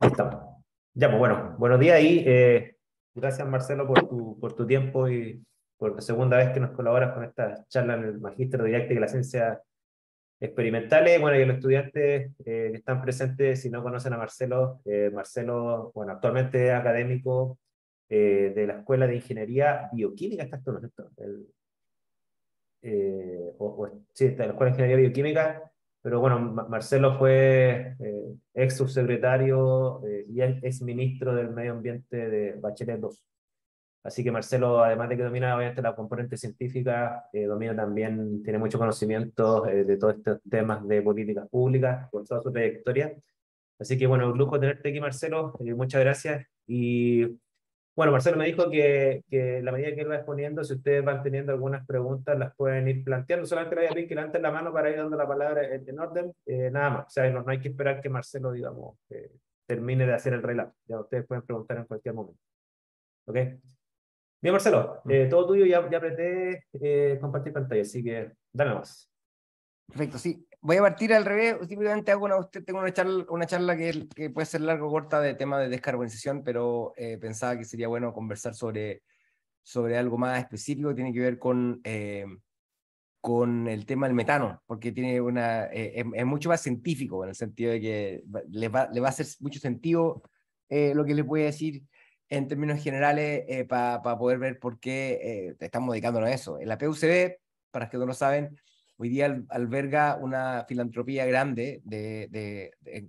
Listo. Ya, pues bueno, buenos días y eh, gracias Marcelo por tu, por tu tiempo y por la segunda vez que nos colaboras con esta charla en el Magíster de Didáctica y la Ciencia Experimentales. Bueno, y los estudiantes eh, que están presentes, si no conocen a Marcelo, eh, Marcelo, bueno, actualmente es académico de la Escuela de Ingeniería Bioquímica, ¿está esto, no es esto? Sí, está la Escuela de Ingeniería Bioquímica pero bueno, Marcelo fue eh, ex subsecretario eh, y ex ministro del Medio Ambiente de Bachelet II. Así que Marcelo, además de que domina obviamente la componente científica, eh, domina también, tiene mucho conocimiento de todos estos temas de políticas públicas por toda su trayectoria. Así que bueno, un lujo tenerte aquí, Marcelo. muchas gracias. Y bueno, Marcelo me dijo que, que la medida que él va exponiendo, si ustedes van teniendo algunas preguntas, las pueden ir planteando. Solamente le voy a pedir que levanten la mano para ir dando la palabra en, orden. Eh, nada más. O sea, no, hay que esperar que Marcelo, digamos, termine de hacer el relato. Ya ustedes pueden preguntar en cualquier momento. ¿Ok? Bien, Marcelo, eh, todo tuyo. Ya, ya apreté eh, compartir pantalla, así que dale más. Perfecto, sí voy a partir al revés. Simplemente hago una, tengo una charla, una charla que, que puede ser largo o corta de tema de descarbonización, pero eh, pensaba que sería bueno conversar sobre, sobre algo más específico que tiene que ver con, eh, con el tema del metano, porque tiene una, eh, es, mucho más científico en el sentido de que le va, le va a hacer mucho sentido lo que les voy a decir en términos generales para poder ver por qué estamos dedicándonos a eso. En la PUCB, para los que no lo saben, hoy día alberga una filantropía grande de, de, en,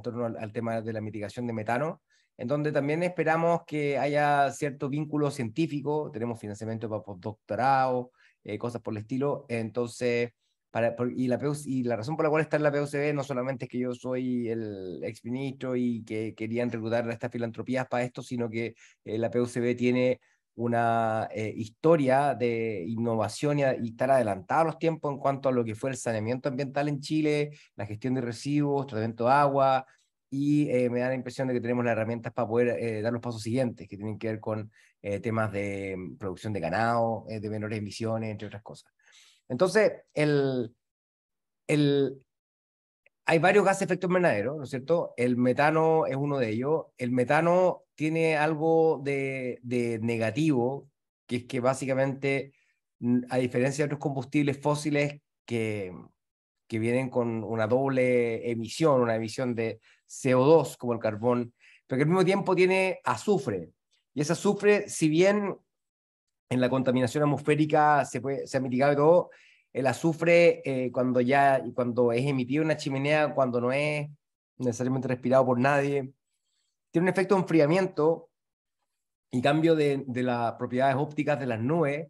torno al, tema de la mitigación de metano, en donde también esperamos que haya cierto vínculo científico, tenemos financiamiento para postdoctorado, eh, cosas por el estilo, entonces, para, y, la y la razón por la cual está en la PUCB no solamente es que yo soy el exministro y que querían reclutar estas filantropías para esto, sino que eh, la PUCB tiene una eh, historia de innovación y, estar adelantado a los tiempos en cuanto a lo que fue el saneamiento ambiental en Chile, la gestión de residuos, tratamiento de agua, y eh, me da la impresión de que tenemos las herramientas para poder eh, dar los pasos siguientes, que tienen que ver con temas de mm, producción de ganado, de menores emisiones, entre otras cosas. Entonces, el, el, hay varios gases de efecto invernadero, ¿no es cierto? El metano es uno de ellos. El metano tiene algo de, negativo, que es que básicamente, a diferencia de otros combustibles fósiles que, que vienen con una doble emisión, una emisión de CO2 como el carbón, pero que al mismo tiempo tiene azufre. Y ese azufre, si bien en la contaminación atmosférica se, puede, se ha mitigado todo, el azufre eh, cuando ya cuando es emitido en una chimenea, cuando no es necesariamente respirado por nadie, tiene un efecto de enfriamiento y cambio de, las propiedades ópticas de las nubes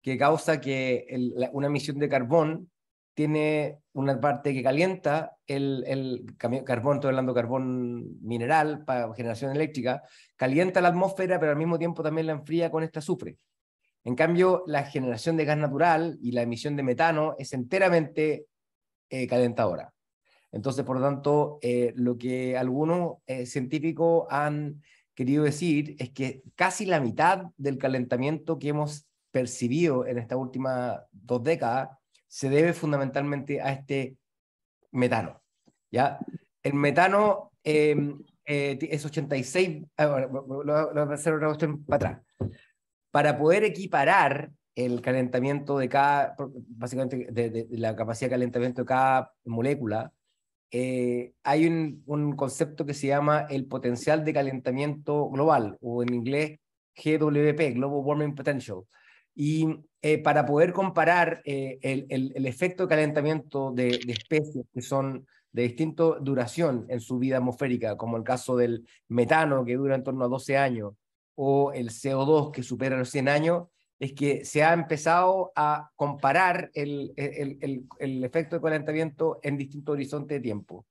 que causa que una emisión de carbón tiene una parte que calienta el, el carbón, estoy hablando carbón mineral para generación eléctrica, calienta la atmósfera, pero al mismo tiempo también la enfría con este azufre. En cambio, la generación de gas natural y la emisión de metano es enteramente eh, calentadora. Entonces, por lo tanto, eh, lo que algunos eh, científicos han querido decir es que casi la mitad del calentamiento que hemos percibido en estas últimas dos décadas se debe fundamentalmente a este metano. ¿ya? El metano em, es 86, lo, voy a hacer otra cuestión para atrás para poder equiparar el calentamiento de cada, básicamente de, la capacidad de calentamiento de cada molécula, eh, hay un, concepto que se llama el potencial de calentamiento global, o en inglés GWP, Global Warming Potential. Y eh, para poder comparar eh, el, efecto de calentamiento de, de, especies que son de distinta duración en su vida atmosférica, como el caso del metano, que dura en torno a 12 años, o el CO2 que supera los 100 años, es que se ha empezado a comparar el, el, el, efecto de calentamiento en distintos horizontes de tiempo.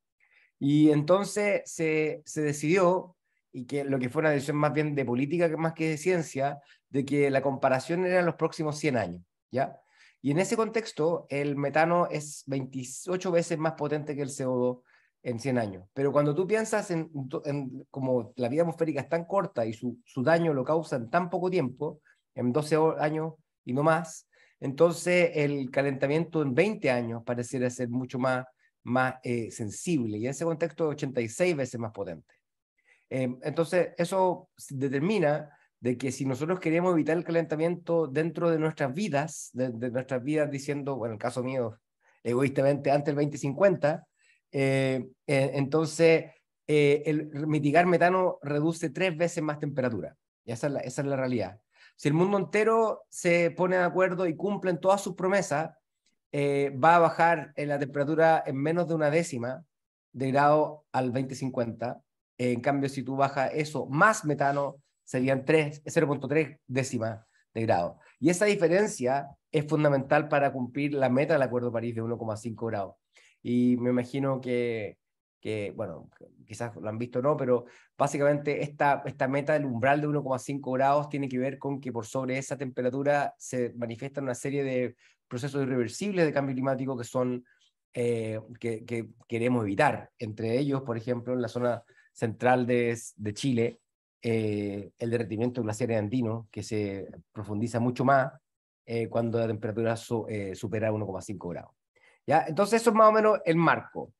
Y entonces se, se decidió, y que lo que fue una decisión más bien de política que más que de ciencia, de que la comparación era en los próximos 100 años, ¿ya? Y en ese contexto, el metano es 28 veces más potente que el CO2 en 100 años. Pero cuando tú piensas en, como la vida atmosférica es tan corta y su, su, daño lo causa en tan poco tiempo, en 12 años y no más, entonces el calentamiento en 20 años pareciera ser mucho más, más eh, sensible y en ese contexto 86 veces más potente. Eh, entonces, eso determina de que si nosotros queremos evitar el calentamiento dentro de nuestras vidas, de, nuestras vidas diciendo, bueno, en el caso mío, egoístamente antes del 2050, eh, eh, entonces el mitigar metano reduce tres veces más temperatura. Esa es la, realidad. Si el mundo entero se pone de acuerdo y cumple en todas sus promesas, va a bajar en la temperatura en menos de una décima de grado al 2050. En cambio, si tú bajas eso más metano, serían 0.3 décimas de grado. Y esa diferencia es fundamental para cumplir la meta del Acuerdo de París de 1,5 grados. Y me imagino que, bueno, quizás lo han visto o no, pero básicamente esta, esta meta del umbral de 1,5 grados tiene que ver con que por sobre esa temperatura se manifiestan una serie de procesos irreversibles de cambio climático que son eh, que, que, queremos evitar. Entre ellos, por ejemplo, en la zona central de, de Chile, eh, el derretimiento glaciar andino, que se profundiza mucho más eh, cuando la temperatura supera 1,5 grados. ¿Ya? Entonces, eso es más o menos el marco.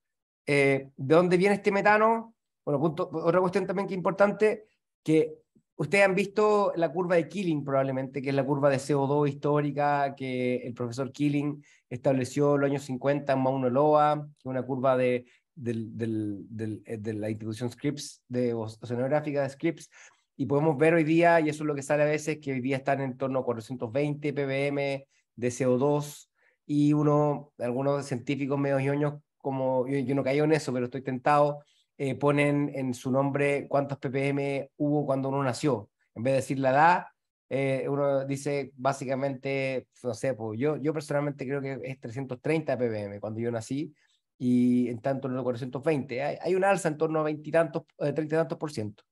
¿De dónde viene este metano? Bueno, punto, otra cuestión también que es importante, que Ustedes han visto la curva de Killing probablemente, que es la curva de CO2 histórica que el profesor Killing estableció en los años 50 en Mauna Loa, que es una curva de, eh, de la institución Scripps, de oceanográfica de Scripps, y podemos ver hoy día, y eso es lo que sale a veces, que hoy día están en torno a 420 ppm de CO2, y uno, algunos científicos medio ñoños, como yo, yo no caigo en eso, pero estoy tentado, eh, ponen en su nombre cuántos ppm hubo cuando uno nació. En vez de decir la edad, eh, uno dice básicamente, no sé, pues yo, yo personalmente creo que es 330 ppm cuando yo nací y en tanto en los 420. Hay, hay un alza en torno a 20 y tantos, 30 eh, y tantos por ciento.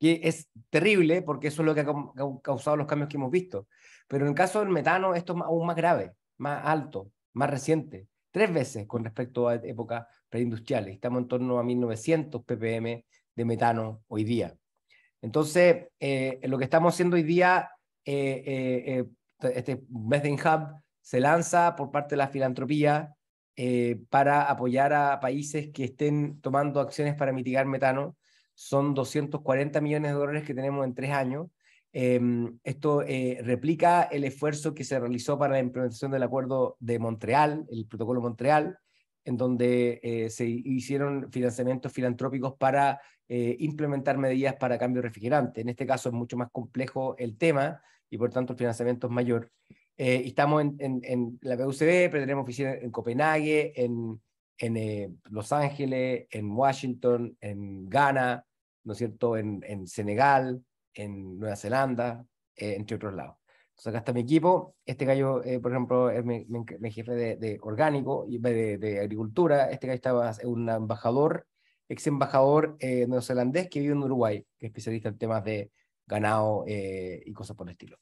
Que es terrible porque eso es lo que ha causado los cambios que hemos visto. Pero en el caso del metano, esto es aún más grave, más alto, más reciente, tres veces con respecto a época preindustriales. Estamos en torno a 1900 ppm de metano hoy día. Entonces, eh, lo que estamos haciendo hoy día, eh, eh, este Methane Hub se lanza por parte de la filantropía para apoyar a países que estén tomando acciones para mitigar metano. Son 240 millones de dólares que tenemos en tres años. Em, esto replica el esfuerzo que se realizó para la implementación del Acuerdo de Montreal, el Protocolo Montreal, en donde eh, se hicieron financiamientos filantrópicos para eh, implementar medidas para cambio refrigerante. En este caso es mucho más complejo el tema y por tanto el financiamiento es mayor. Eh, estamos en, la PUCB, pero tenemos oficinas en Copenhague, en, Los Ángeles, en Washington, en Ghana, ¿no es cierto?, en Senegal, en Nueva Zelanda, entre otros lados. Entonces acá está mi equipo. Este gallo, eh, por ejemplo, es mi, jefe de, orgánico y de, agricultura. Este gallo estaba, es un embajador, ex embajador eh, neozelandés que vive en Uruguay, que es especialista en temas de ganado eh, y cosas por el estilo.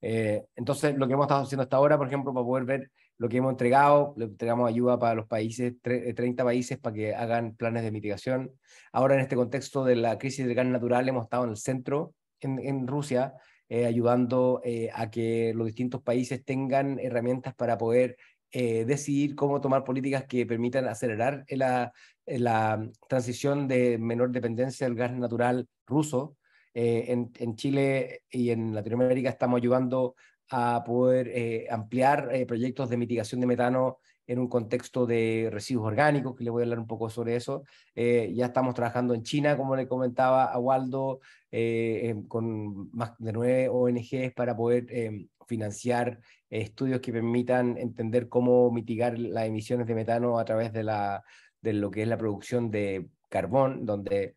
entonces, lo que hemos estado haciendo hasta ahora, por ejemplo, para poder ver lo que hemos entregado, le entregamos ayuda para los países, 30 países para que hagan planes de mitigación. Ahora, en este contexto de la crisis del gas natural, hemos estado en el centro, en, Rusia, eh, ayudando eh, a que los distintos países tengan herramientas para poder eh, decidir cómo tomar políticas que permitan acelerar la, la transición de menor dependencia del gas natural ruso. En, en, Chile y en Latinoamérica estamos ayudando a poder ampliar proyectos de mitigación de metano en un contexto de residuos orgánicos, que le voy a hablar un poco sobre eso. Eh, ya estamos trabajando en China, como le comentaba a Waldo, eh, con más de nueve ONGs para poder eh, financiar estudios que permitan entender cómo mitigar las emisiones de metano a través de, la, de lo que es la producción de carbón, donde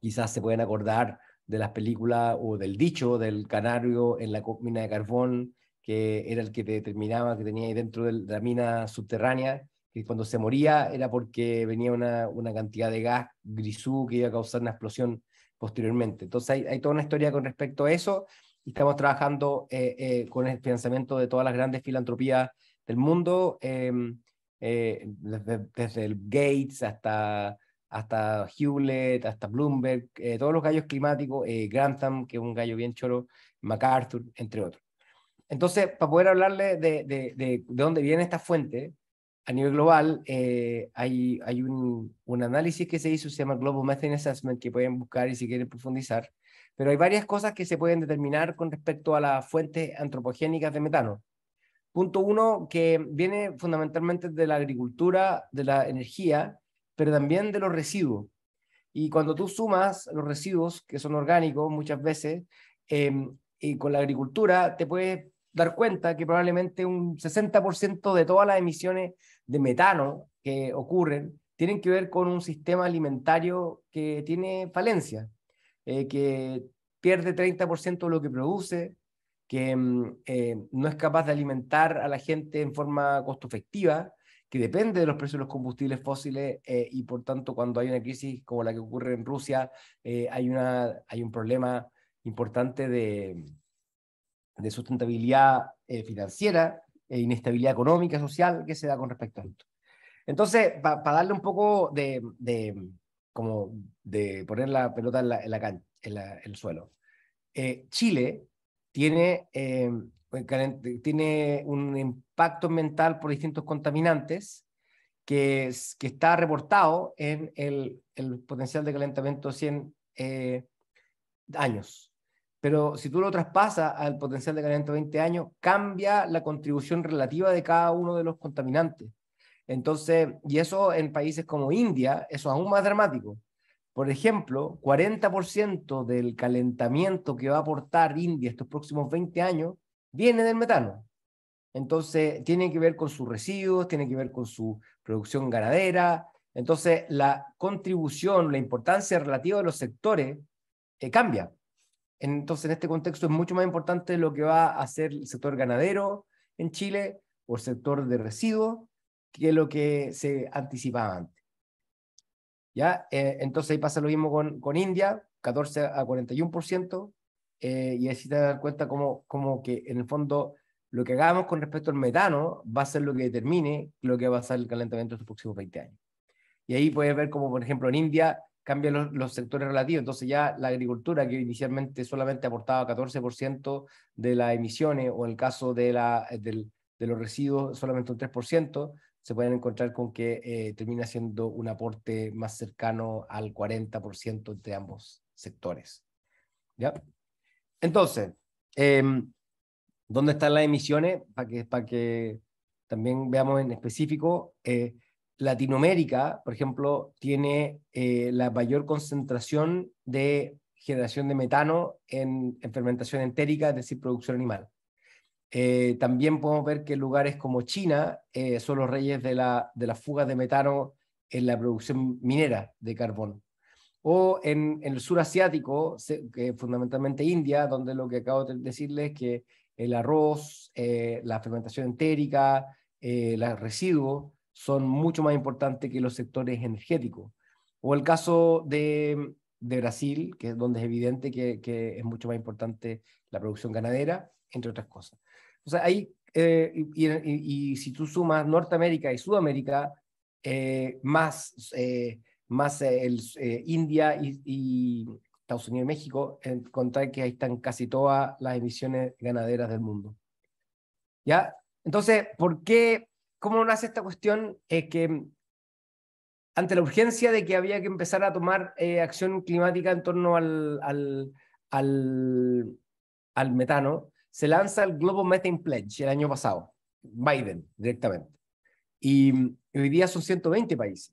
quizás se pueden acordar de las películas o del dicho del canario en la mina de carbón, que era el que te determinaba que tenía ahí dentro de la mina subterránea, que cuando se moría era porque venía una, una cantidad de gas grisú que iba a causar una explosión posteriormente. Entonces hay, hay toda una historia con respecto a eso y estamos trabajando eh, eh, con el financiamiento de todas las grandes filantropías del mundo, eh, desde, desde, el Gates hasta, hasta Hewlett, hasta Bloomberg, todos los gallos climáticos, Grantham, que es un gallo bien choro, MacArthur, entre otros. Entonces, para poder hablarle de, de, de, dónde viene esta fuente, a nivel global, eh, hay, hay un, un, análisis que se hizo, se llama Global Methane Assessment, que pueden buscar y si quieren profundizar, pero hay varias cosas que se pueden determinar con respecto a las fuentes antropogénicas de metano. Punto uno, que viene fundamentalmente de la agricultura, de la energía, pero también de los residuos. Y cuando tú sumas los residuos, que son orgánicos muchas veces, em, y con la agricultura, te puedes dar cuenta que probablemente un 60% de todas las emisiones de metano que ocurren tienen que ver con un sistema alimentario que tiene falencia, eh, que pierde 30% de lo que produce, que mm, eh, no es capaz de alimentar a la gente en forma costo efectiva, que depende de los precios de los combustibles fósiles eh, y por tanto cuando hay una crisis como la que ocurre en Rusia, hay, una, hay un problema importante de, de sustentabilidad eh, financiera e inestabilidad económica, social que se da con respecto a esto. Entonces, para darle un poco de, como de poner la pelota en, la, en, en, el suelo, eh, Chile tiene, eh, tiene un impacto ambiental por distintos contaminantes que, que está reportado en el, el potencial de calentamiento de 100 años. Pero si tú lo traspasas al potencial de calentamiento de 20 años, cambia la contribución relativa de cada uno de los contaminantes. Entonces, y eso en países como India, eso es aún más dramático. Por ejemplo, 40% del calentamiento que va a aportar India estos próximos 20 años viene del metano. Entonces, tiene que ver con sus residuos, tiene que ver con su producción ganadera. Entonces, la contribución, la importancia relativa de los sectores eh, cambia. Entonces, en este contexto es mucho más importante lo que va a hacer el sector ganadero en Chile o el sector de residuos que lo que se anticipaba antes. ¿Ya? Eh, entonces ahí pasa lo mismo con, con India, 14 a 41%, eh, y así te das cuenta como, como que en el fondo lo que hagamos con respecto al metano va a ser lo que determine lo que va a ser el calentamiento de los próximos 20 años. Y ahí puedes ver como, por ejemplo, en India cambian los, sectores relativos. Entonces ya la agricultura, que inicialmente solamente aportaba 14% de las emisiones, o en el caso de, la, de los residuos solamente un 3%, se pueden encontrar con que eh, termina siendo un aporte más cercano al 40% entre ambos sectores. ¿Ya? Entonces, em, ¿dónde están las emisiones? Para que, para que también veamos en específico. Eh, Latinoamérica, por ejemplo, tiene eh, la mayor concentración de generación de metano en, fermentación entérica, es decir, producción animal. Eh, también podemos ver que lugares como China eh, son los reyes de la, de las fugas de metano en la producción minera de carbón. O en, el sur asiático, que fundamentalmente India, donde lo que acabo de decirles es que el arroz, la fermentación entérica, los residuos, son mucho más importantes que los sectores energéticos. O el caso de, de Brasil, que es donde es evidente que, es mucho más importante la producción ganadera, entre otras cosas. O sea, ahí, eh, y, y, si tú sumas Norteamérica y Sudamérica, eh, más, eh, más el, India y, y, Estados Unidos y México, encontrar que ahí están casi todas las emisiones ganaderas del mundo. ¿Ya? Entonces, ¿por qué ¿Cómo nace esta cuestión? Es que ante la urgencia de que había que empezar a tomar eh, acción climática en torno al, metano, se lanza el Global Methane Pledge el año pasado, Biden directamente. Y, hoy día son 120 países.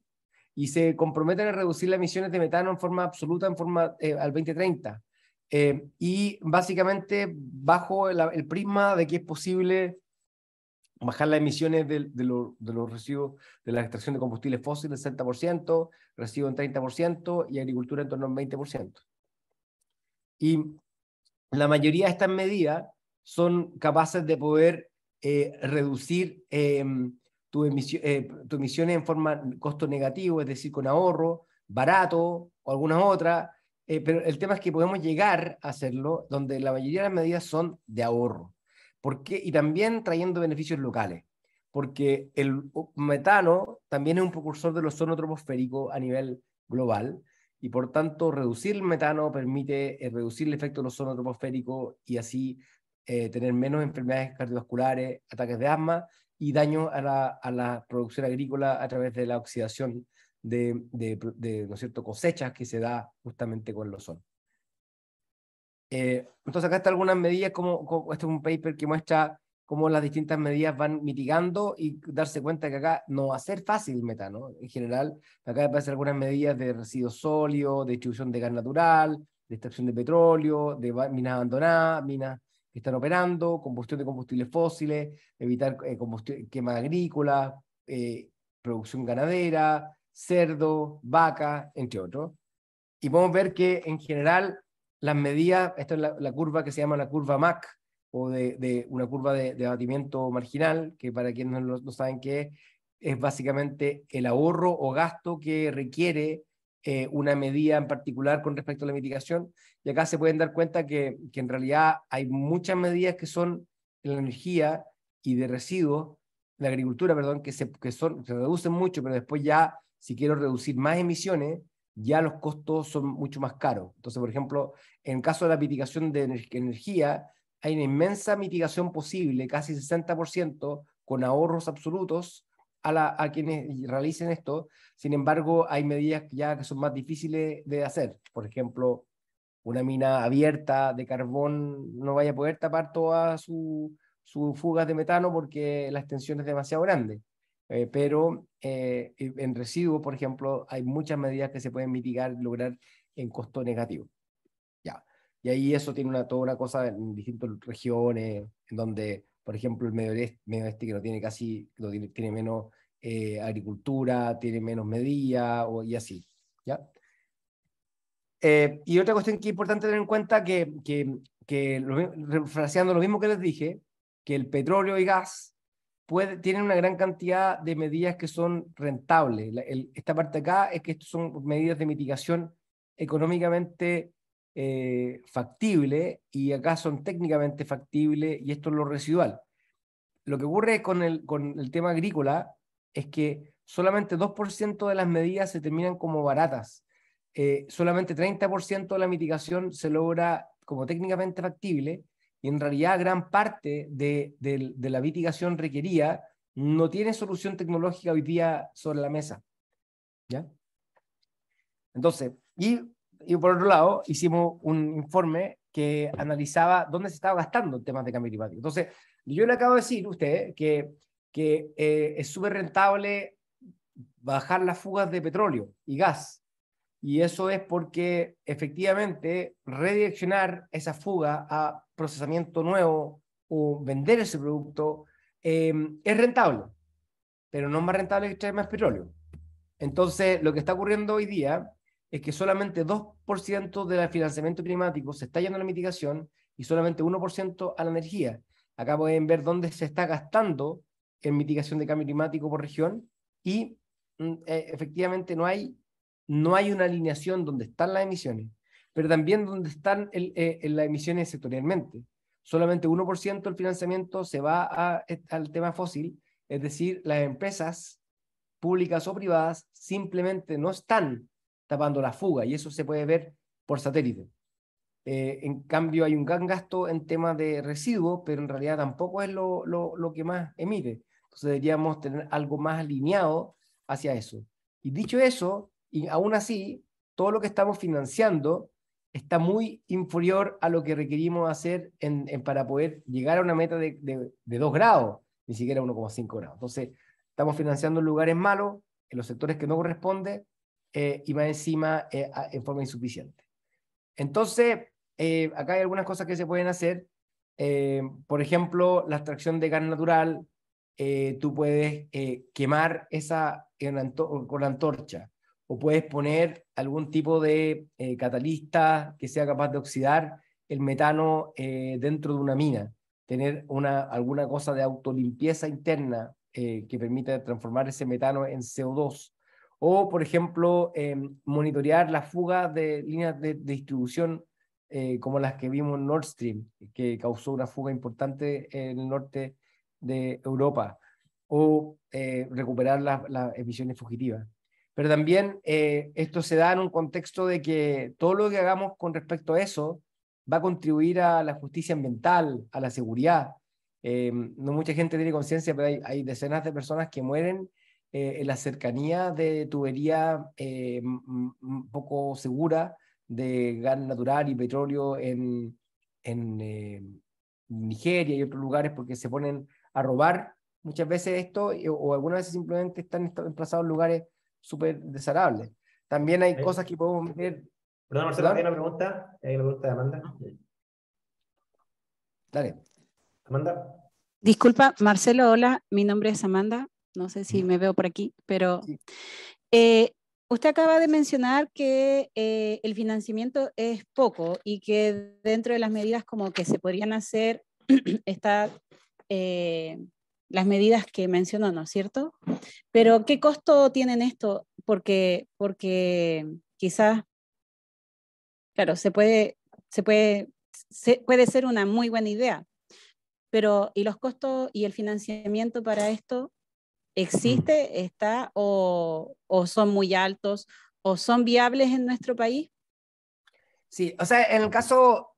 Y se comprometen a reducir las emisiones de metano en forma absoluta en forma, eh, al 2030. Eh, y básicamente bajo el prisma de que es posible bajar las emisiones de, de, de, los residuos de la extracción de combustibles fósiles en 60%, residuos en 30% y agricultura en torno al 20%. Y la mayoría de estas medidas son capaces de poder eh, reducir emisión, eh, tu emisiones en forma costo negativo, es decir, con ahorro, barato o algunas otras, eh, pero el tema es que podemos llegar a hacerlo donde la mayoría de las medidas son de ahorro. Y también trayendo beneficios locales, porque el metano también es un precursor del ozono troposférico a nivel global, y por tanto reducir el metano permite eh, reducir el efecto del ozono troposférico y así eh, tener menos enfermedades cardiovasculares, ataques de asma y daño a la, a la producción agrícola a través de la oxidación de, de, ¿no es cierto? cosechas que se da justamente con los ozono. Eh, entonces acá están algunas medidas, como, como, este es un paper que muestra cómo las distintas medidas van mitigando y darse cuenta que acá no va a ser fácil metano. En general, acá aparecen algunas medidas de residuos sólidos, de distribución de gas natural, de extracción de petróleo, de minas abandonadas, minas que están operando, combustión de combustibles fósiles, evitar eh, quema agrícola, eh, producción ganadera, cerdo, vaca, entre otros. Y podemos ver que en general las medidas, esta es la, curva que se llama la curva MAC, o de, una curva de, abatimiento marginal, que para quienes no, saben qué es, básicamente el ahorro o gasto que requiere eh, una medida en particular con respecto a la mitigación. Y acá se pueden dar cuenta que, que en realidad hay muchas medidas que son en la energía y de residuos, la agricultura, perdón, que, se, que son, se reducen mucho, pero después ya, si quiero reducir más emisiones, ya los costos son mucho más caros. Entonces, por ejemplo, en caso de la mitigación de energía, hay una inmensa mitigación posible, casi 60%, con ahorros absolutos a quienes realicen esto. Sin embargo, hay medidas ya que son más difíciles de hacer. Por ejemplo, una mina abierta de carbón no vaya a poder tapar todas sus su fugas de metano porque la extensión es demasiado grande. Eh, pero eh, en residuos, por ejemplo, hay muchas medidas que se pueden mitigar lograr en costo negativo. Ya. Y ahí eso tiene una, toda una cosa en distintas regiones, en donde, por ejemplo, el medio oeste, medio oeste que no tiene casi, no tiene, tiene menos eh, agricultura, tiene menos medidas o, y así. ¿ya? y otra cuestión que es importante tener en cuenta, que, que, que lo, lo mismo que les dije, que el petróleo y gas tienen una gran cantidad de medidas que son rentables. esta parte acá es que estas son medidas de mitigación económicamente eh, factibles y acá son técnicamente factibles y esto es lo residual. Lo que ocurre con el, con el tema agrícola es que solamente 2% de las medidas se terminan como baratas. Eh, solamente 30% de la mitigación se logra como técnicamente factible y en realidad gran parte de, la mitigación requerida no tiene solución tecnológica hoy día sobre la mesa. ¿Ya? Entonces, y, y por otro lado, hicimos un informe que analizaba dónde se estaba gastando el tema de cambio climático. Entonces, yo le acabo de decir a usted que, que eh, es súper rentable bajar las fugas de petróleo y gas. Y eso es porque efectivamente redireccionar esa fuga a procesamiento nuevo o vender ese producto eh, es rentable, pero no es más rentable que traer más petróleo. Entonces, lo que está ocurriendo hoy día es que solamente 2% del financiamiento climático se está yendo a la mitigación y solamente 1% a la energía. Acá pueden ver dónde se está gastando en mitigación de cambio climático por región y mm, eh, efectivamente no hay, no hay una alineación donde están las emisiones pero también donde están eh, las emisiones sectorialmente. Solamente 1% del financiamiento se va al tema fósil, es decir, las empresas públicas o privadas simplemente no están tapando la fuga y eso se puede ver por satélite. Eh, en cambio, hay un gran gasto en temas de residuos, pero en realidad tampoco es lo, lo, lo, que más emite. Entonces deberíamos tener algo más alineado hacia eso. Y dicho eso, y aún así, todo lo que estamos financiando está muy inferior a lo que requerimos hacer en, para poder llegar a una meta de, de, 2 grados, ni siquiera 1,5 grados. Entonces, estamos financiando en lugares malos, en los sectores que no corresponde, eh, y más encima eh, en forma insuficiente. Entonces, eh, acá hay algunas cosas que se pueden hacer. por ejemplo, la extracción de gas natural, tú puedes quemar esa con la antorcha o puedes poner algún tipo de eh, catalista que sea capaz de oxidar el metano eh, dentro de una mina, tener una, alguna cosa de autolimpieza interna eh, que permita transformar ese metano en CO2, o por ejemplo, monitorear la fuga de líneas de, distribución como las que vimos en Nord Stream, que causó una fuga importante en el norte de Europa, o recuperar las emisiones fugitivas pero también eh, esto se da en un contexto de que todo lo que hagamos con respecto a eso va a contribuir a la justicia ambiental, a la seguridad. no mucha gente tiene conciencia, pero hay, decenas de personas que mueren en la cercanía de tubería un poco segura de gas natural y petróleo en, en Nigeria y otros lugares porque se ponen a robar muchas veces esto o algunas veces simplemente están emplazados en lugares súper desagradables. También hay cosas que podemos ver. Perdón, Marcelo, ¿hay una pregunta? ¿Hay una pregunta de Amanda? Dale. Amanda. Disculpa, Marcelo, hola, mi nombre es Amanda, no sé si me veo por aquí, pero eh, usted acaba de mencionar que eh, el financiamiento es poco y que dentro de las medidas como que se podrían hacer está eh, las medidas que mencionó, ¿no es cierto? Pero ¿qué costo tienen esto? Porque, porque quizás, claro, se puede, se puede, puede ser una muy buena idea, pero ¿y los costos y el financiamiento para esto existe, está o, o son muy altos o son viables en nuestro país? Sí, o sea, en el caso,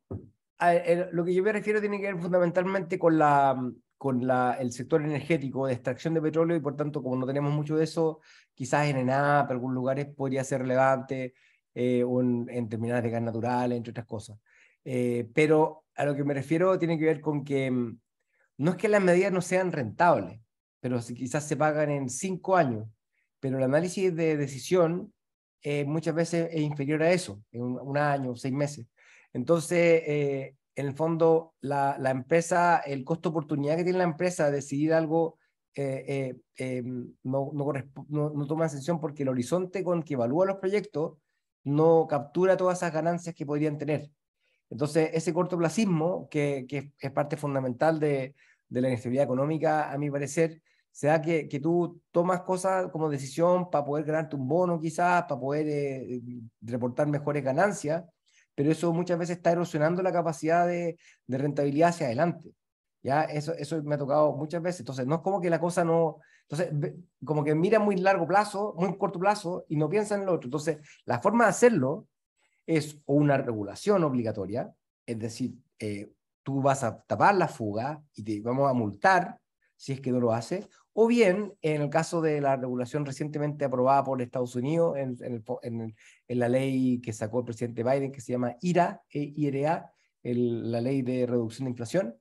lo que yo me refiero tiene que ver fundamentalmente con la, con la, el sector energético de extracción de petróleo y por tanto, como no tenemos mucho de eso, quizás en ENAP, en algunos lugares podría ser relevante, eh, o en, terminales de gas natural, entre otras cosas. Eh, pero a lo que me refiero tiene que ver con que mm, no es que las medidas no sean rentables, pero quizás se pagan en cinco años, pero el análisis de decisión eh, muchas veces es inferior a eso, en un, un año, seis meses. Entonces, en el fondo, la, empresa, el costo oportunidad que tiene la empresa de decidir algo eh, eh, em, no, toma atención porque el horizonte con que evalúa los proyectos no captura todas esas ganancias que podrían tener. Entonces, ese cortoplacismo, que, que es parte fundamental de, la inestabilidad económica, a mi parecer, se da que, que tú tomas cosas como decisión para poder ganarte un bono quizás, para poder eh, reportar mejores ganancias, pero eso muchas veces está erosionando la capacidad de, de rentabilidad hacia adelante. ¿ya? Eso, eso me ha tocado muchas veces. Entonces, no es como que la cosa no... Entonces, como que mira muy largo plazo, muy corto plazo, y no piensa en lo otro. Entonces, la forma de hacerlo es una regulación obligatoria, es decir, eh, tú vas a tapar la fuga y te vamos a multar si es que no lo hace, o bien, en el caso de la regulación recientemente aprobada por Estados Unidos, en, en, en, la ley que sacó el presidente Biden, que se llama IRA, e IRA la ley de reducción de inflación,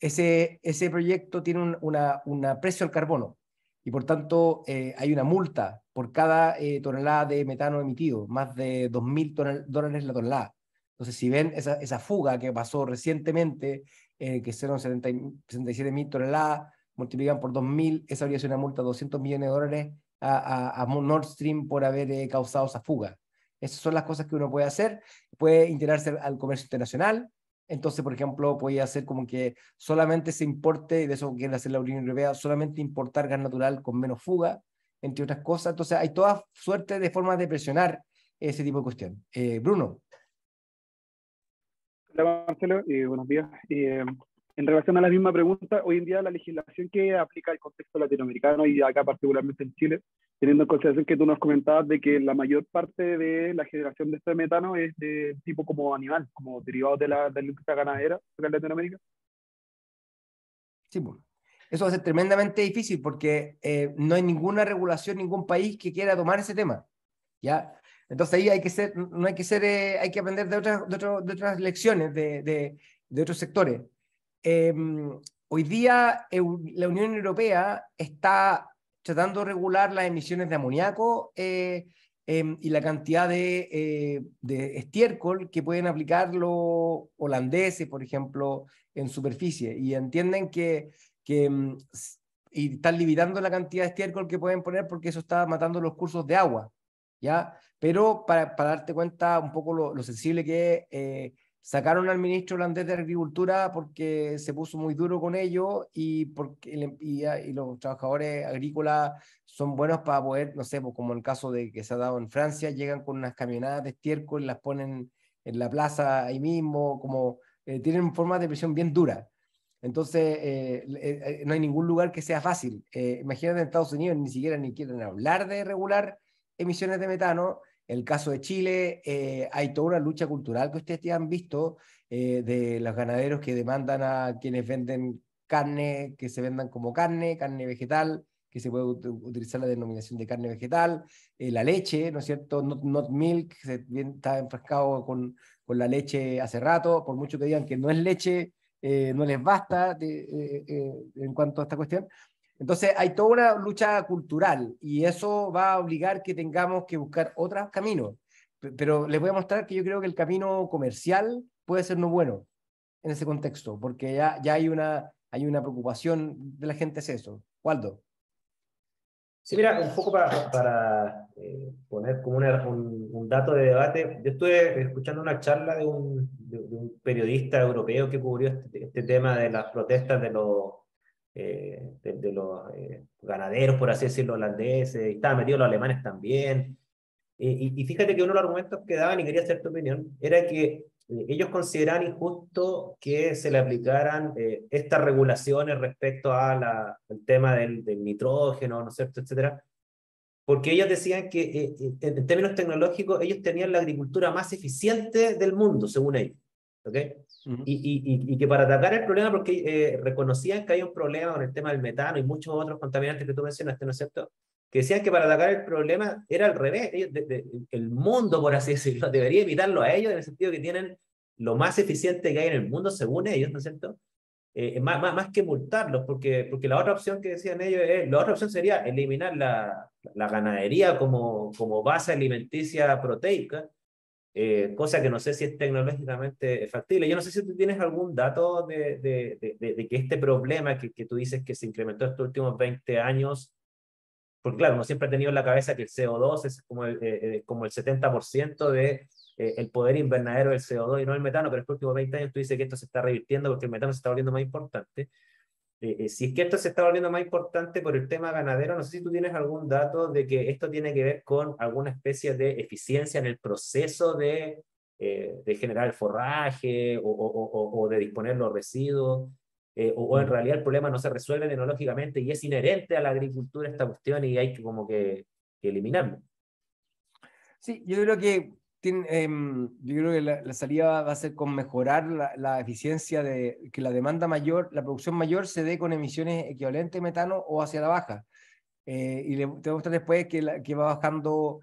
ese, ese proyecto tiene un una, una precio al carbono y por tanto eh, hay una multa por cada eh, tonelada de metano emitido, más de 2.000 dólares la tonelada. Entonces, si ven esa, esa fuga que pasó recientemente, eh, que fueron 77.000 toneladas, multiplican por 2.000, esa habría sido una multa de 200 millones de dólares a, a, Nord Stream por haber eh, causado esa fuga. Esas son las cosas que uno puede hacer. Puede integrarse al comercio internacional. Entonces, por ejemplo, puede hacer como que solamente se importe, y de eso quiere hacer la Unión Europea, solamente importar gas natural con menos fuga, entre otras cosas. Entonces, hay toda suerte de formas de presionar ese tipo de cuestión. Eh, Bruno. Hola, Marcelo, y buenos días. Eh, en relación a la misma pregunta, hoy en día la legislación que aplica el contexto latinoamericano y acá particularmente en Chile, teniendo en consideración que tú nos comentabas de que la mayor parte de la generación de este metano es de tipo como animal, como derivado de la, de la industria ganadera en Latinoamérica. Sí, bueno. Eso va a ser tremendamente difícil porque eh, no hay ninguna regulación, ningún país que quiera tomar ese tema. ¿ya? Entonces ahí hay que ser, no hay que ser, eh, hay que aprender de otras, de, de otras lecciones de, de, de otros sectores. Em, hoy día la Unión Europea está tratando de regular las emisiones de amoníaco eh, em, y la cantidad de, eh, de, estiércol que pueden aplicar los holandeses, por ejemplo, en superficie. Y entienden que, que em, y están limitando la cantidad de estiércol que pueden poner porque eso está matando los cursos de agua. ¿ya? Pero para, para darte cuenta un poco lo, lo sensible que es eh, sacaron al ministro holandés de Agricultura porque se puso muy duro con ellos y, porque, y, y, los trabajadores agrícolas son buenos para poder, no sé, pues como el caso de que se ha dado en Francia, llegan con unas camionadas de estiércol y las ponen en la plaza ahí mismo, como eh, tienen formas de presión bien dura. Entonces, eh, eh, no hay ningún lugar que sea fácil. imagínate en Estados Unidos, ni siquiera ni quieren hablar de regular emisiones de metano, el caso de Chile, eh, hay toda una lucha cultural que ustedes ya han visto eh, de los ganaderos que demandan a quienes venden carne que se vendan como carne, carne vegetal, que se puede utilizar la denominación de carne vegetal, eh, la leche, ¿no es cierto? Not, milk, que está enfrascado con, con, la leche hace rato, por mucho que digan que no es leche, eh, no les basta en cuanto a esta cuestión. Entonces hay toda una lucha cultural y eso va a obligar que tengamos que buscar otros caminos. Pero les voy a mostrar que yo creo que el camino comercial puede ser no bueno en ese contexto, porque ya, ya hay, una, hay una preocupación de la gente es eso. Waldo. Sí, mira, un poco para, para eh, poner como un, un, dato de debate, yo estuve escuchando una charla de un, de, un periodista europeo que cubrió este, este, tema de las protestas de los, eh, de, los eh, ganaderos, por así decirlo, holandeses, y estaban metidos los alemanes también. Y, y, fíjate que uno de los argumentos que daban, y quería hacer tu opinión, era que eh, ellos consideran injusto que se le aplicaran eh, estas regulaciones respecto al tema del, del, nitrógeno, ¿no es cierto?, etcétera, porque ellos decían que eh, en términos tecnológicos ellos tenían la agricultura más eficiente del mundo, según ellos, ¿ok? y, y, y, que para atacar el problema, porque reconocían que hay un problema con el tema del metano y muchos otros contaminantes que tú mencionaste, ¿no es cierto?, que decían que para atacar el problema era al revés. el mundo, por así decirlo, debería evitarlo a ellos en el sentido que tienen lo más eficiente que hay en el mundo, según ellos, ¿no es cierto? Eh, más, más, más, que multarlos, porque, porque la otra opción que decían ellos, es, la otra opción sería eliminar la, la ganadería como, como base alimenticia proteica, eh, cosa que no sé si es tecnológicamente factible. Yo no sé si tú tienes algún dato de, de, de, de que este problema que, que, tú dices que se incrementó estos últimos 20 años porque claro, uno siempre ha tenido en la cabeza que el CO2 es como el, eh, eh, como el 70% de eh, el poder invernadero del CO2 y no el metano, pero en los últimos 20 años tú dices que esto se está revirtiendo porque el metano se está volviendo más importante. Si es que esto se está volviendo más importante por el tema ganadero, no sé si tú tienes algún dato de que esto tiene que ver con alguna especie de eficiencia en el proceso de, de generar el forraje o, o, o de disponer los residuos. Eh, o, en realidad el problema no se resuelve tecnológicamente y es inherente a la agricultura esta cuestión y hay que como que, eliminarlo. Sí, yo creo que, em, yo creo que la, salida va a ser con mejorar la, eficiencia de que la demanda mayor, la producción mayor se dé con emisiones equivalentes a metano o hacia la baja. Eh, y le, te voy a mostrar después que, que va bajando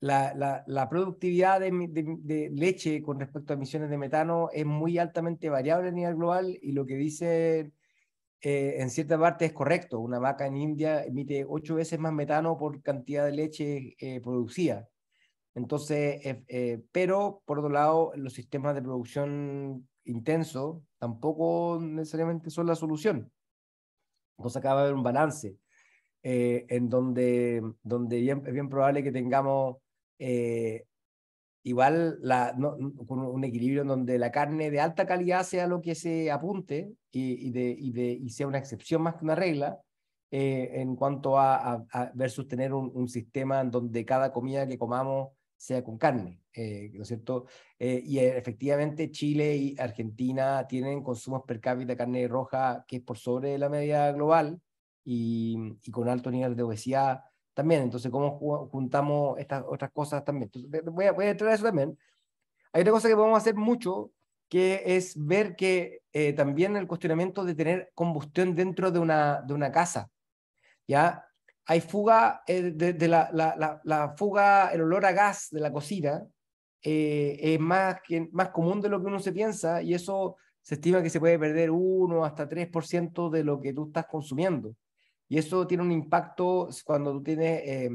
la, la, productividad de, de, leche con respecto a emisiones de metano es muy altamente variable a nivel global y lo que dice eh, en cierta parte es correcto. Una vaca en India emite ocho veces más metano por cantidad de leche eh, producida. Entonces, eh, pero por otro lado, los sistemas de producción intenso tampoco necesariamente son la solución. Entonces acaba de haber un balance en donde, donde es bien probable que tengamos eh, igual la, con un equilibrio en donde la carne de alta calidad sea lo que se apunte y, de, y, de, y sea una excepción más que una regla eh, en cuanto a, a, versus tener un, sistema en donde cada comida que comamos sea con carne, eh, ¿no es cierto? y efectivamente Chile y Argentina tienen consumos per cápita de carne roja que es por sobre la media global y, con alto nivel de obesidad también. Entonces, ¿cómo juntamos estas otras cosas también? voy, a, voy a eso también. Hay otra cosa que podemos hacer mucho, que es ver que eh, también el cuestionamiento de tener combustión dentro de una, de una casa. ¿ya? Hay fuga, eh, de, la, la, la, fuga, el olor a gas de la cocina, eh, es más, que, más común de lo que uno se piensa y eso se estima que se puede perder 1 hasta 3% de lo que tú estás consumiendo. Y eso tiene un impacto cuando tú tienes eh,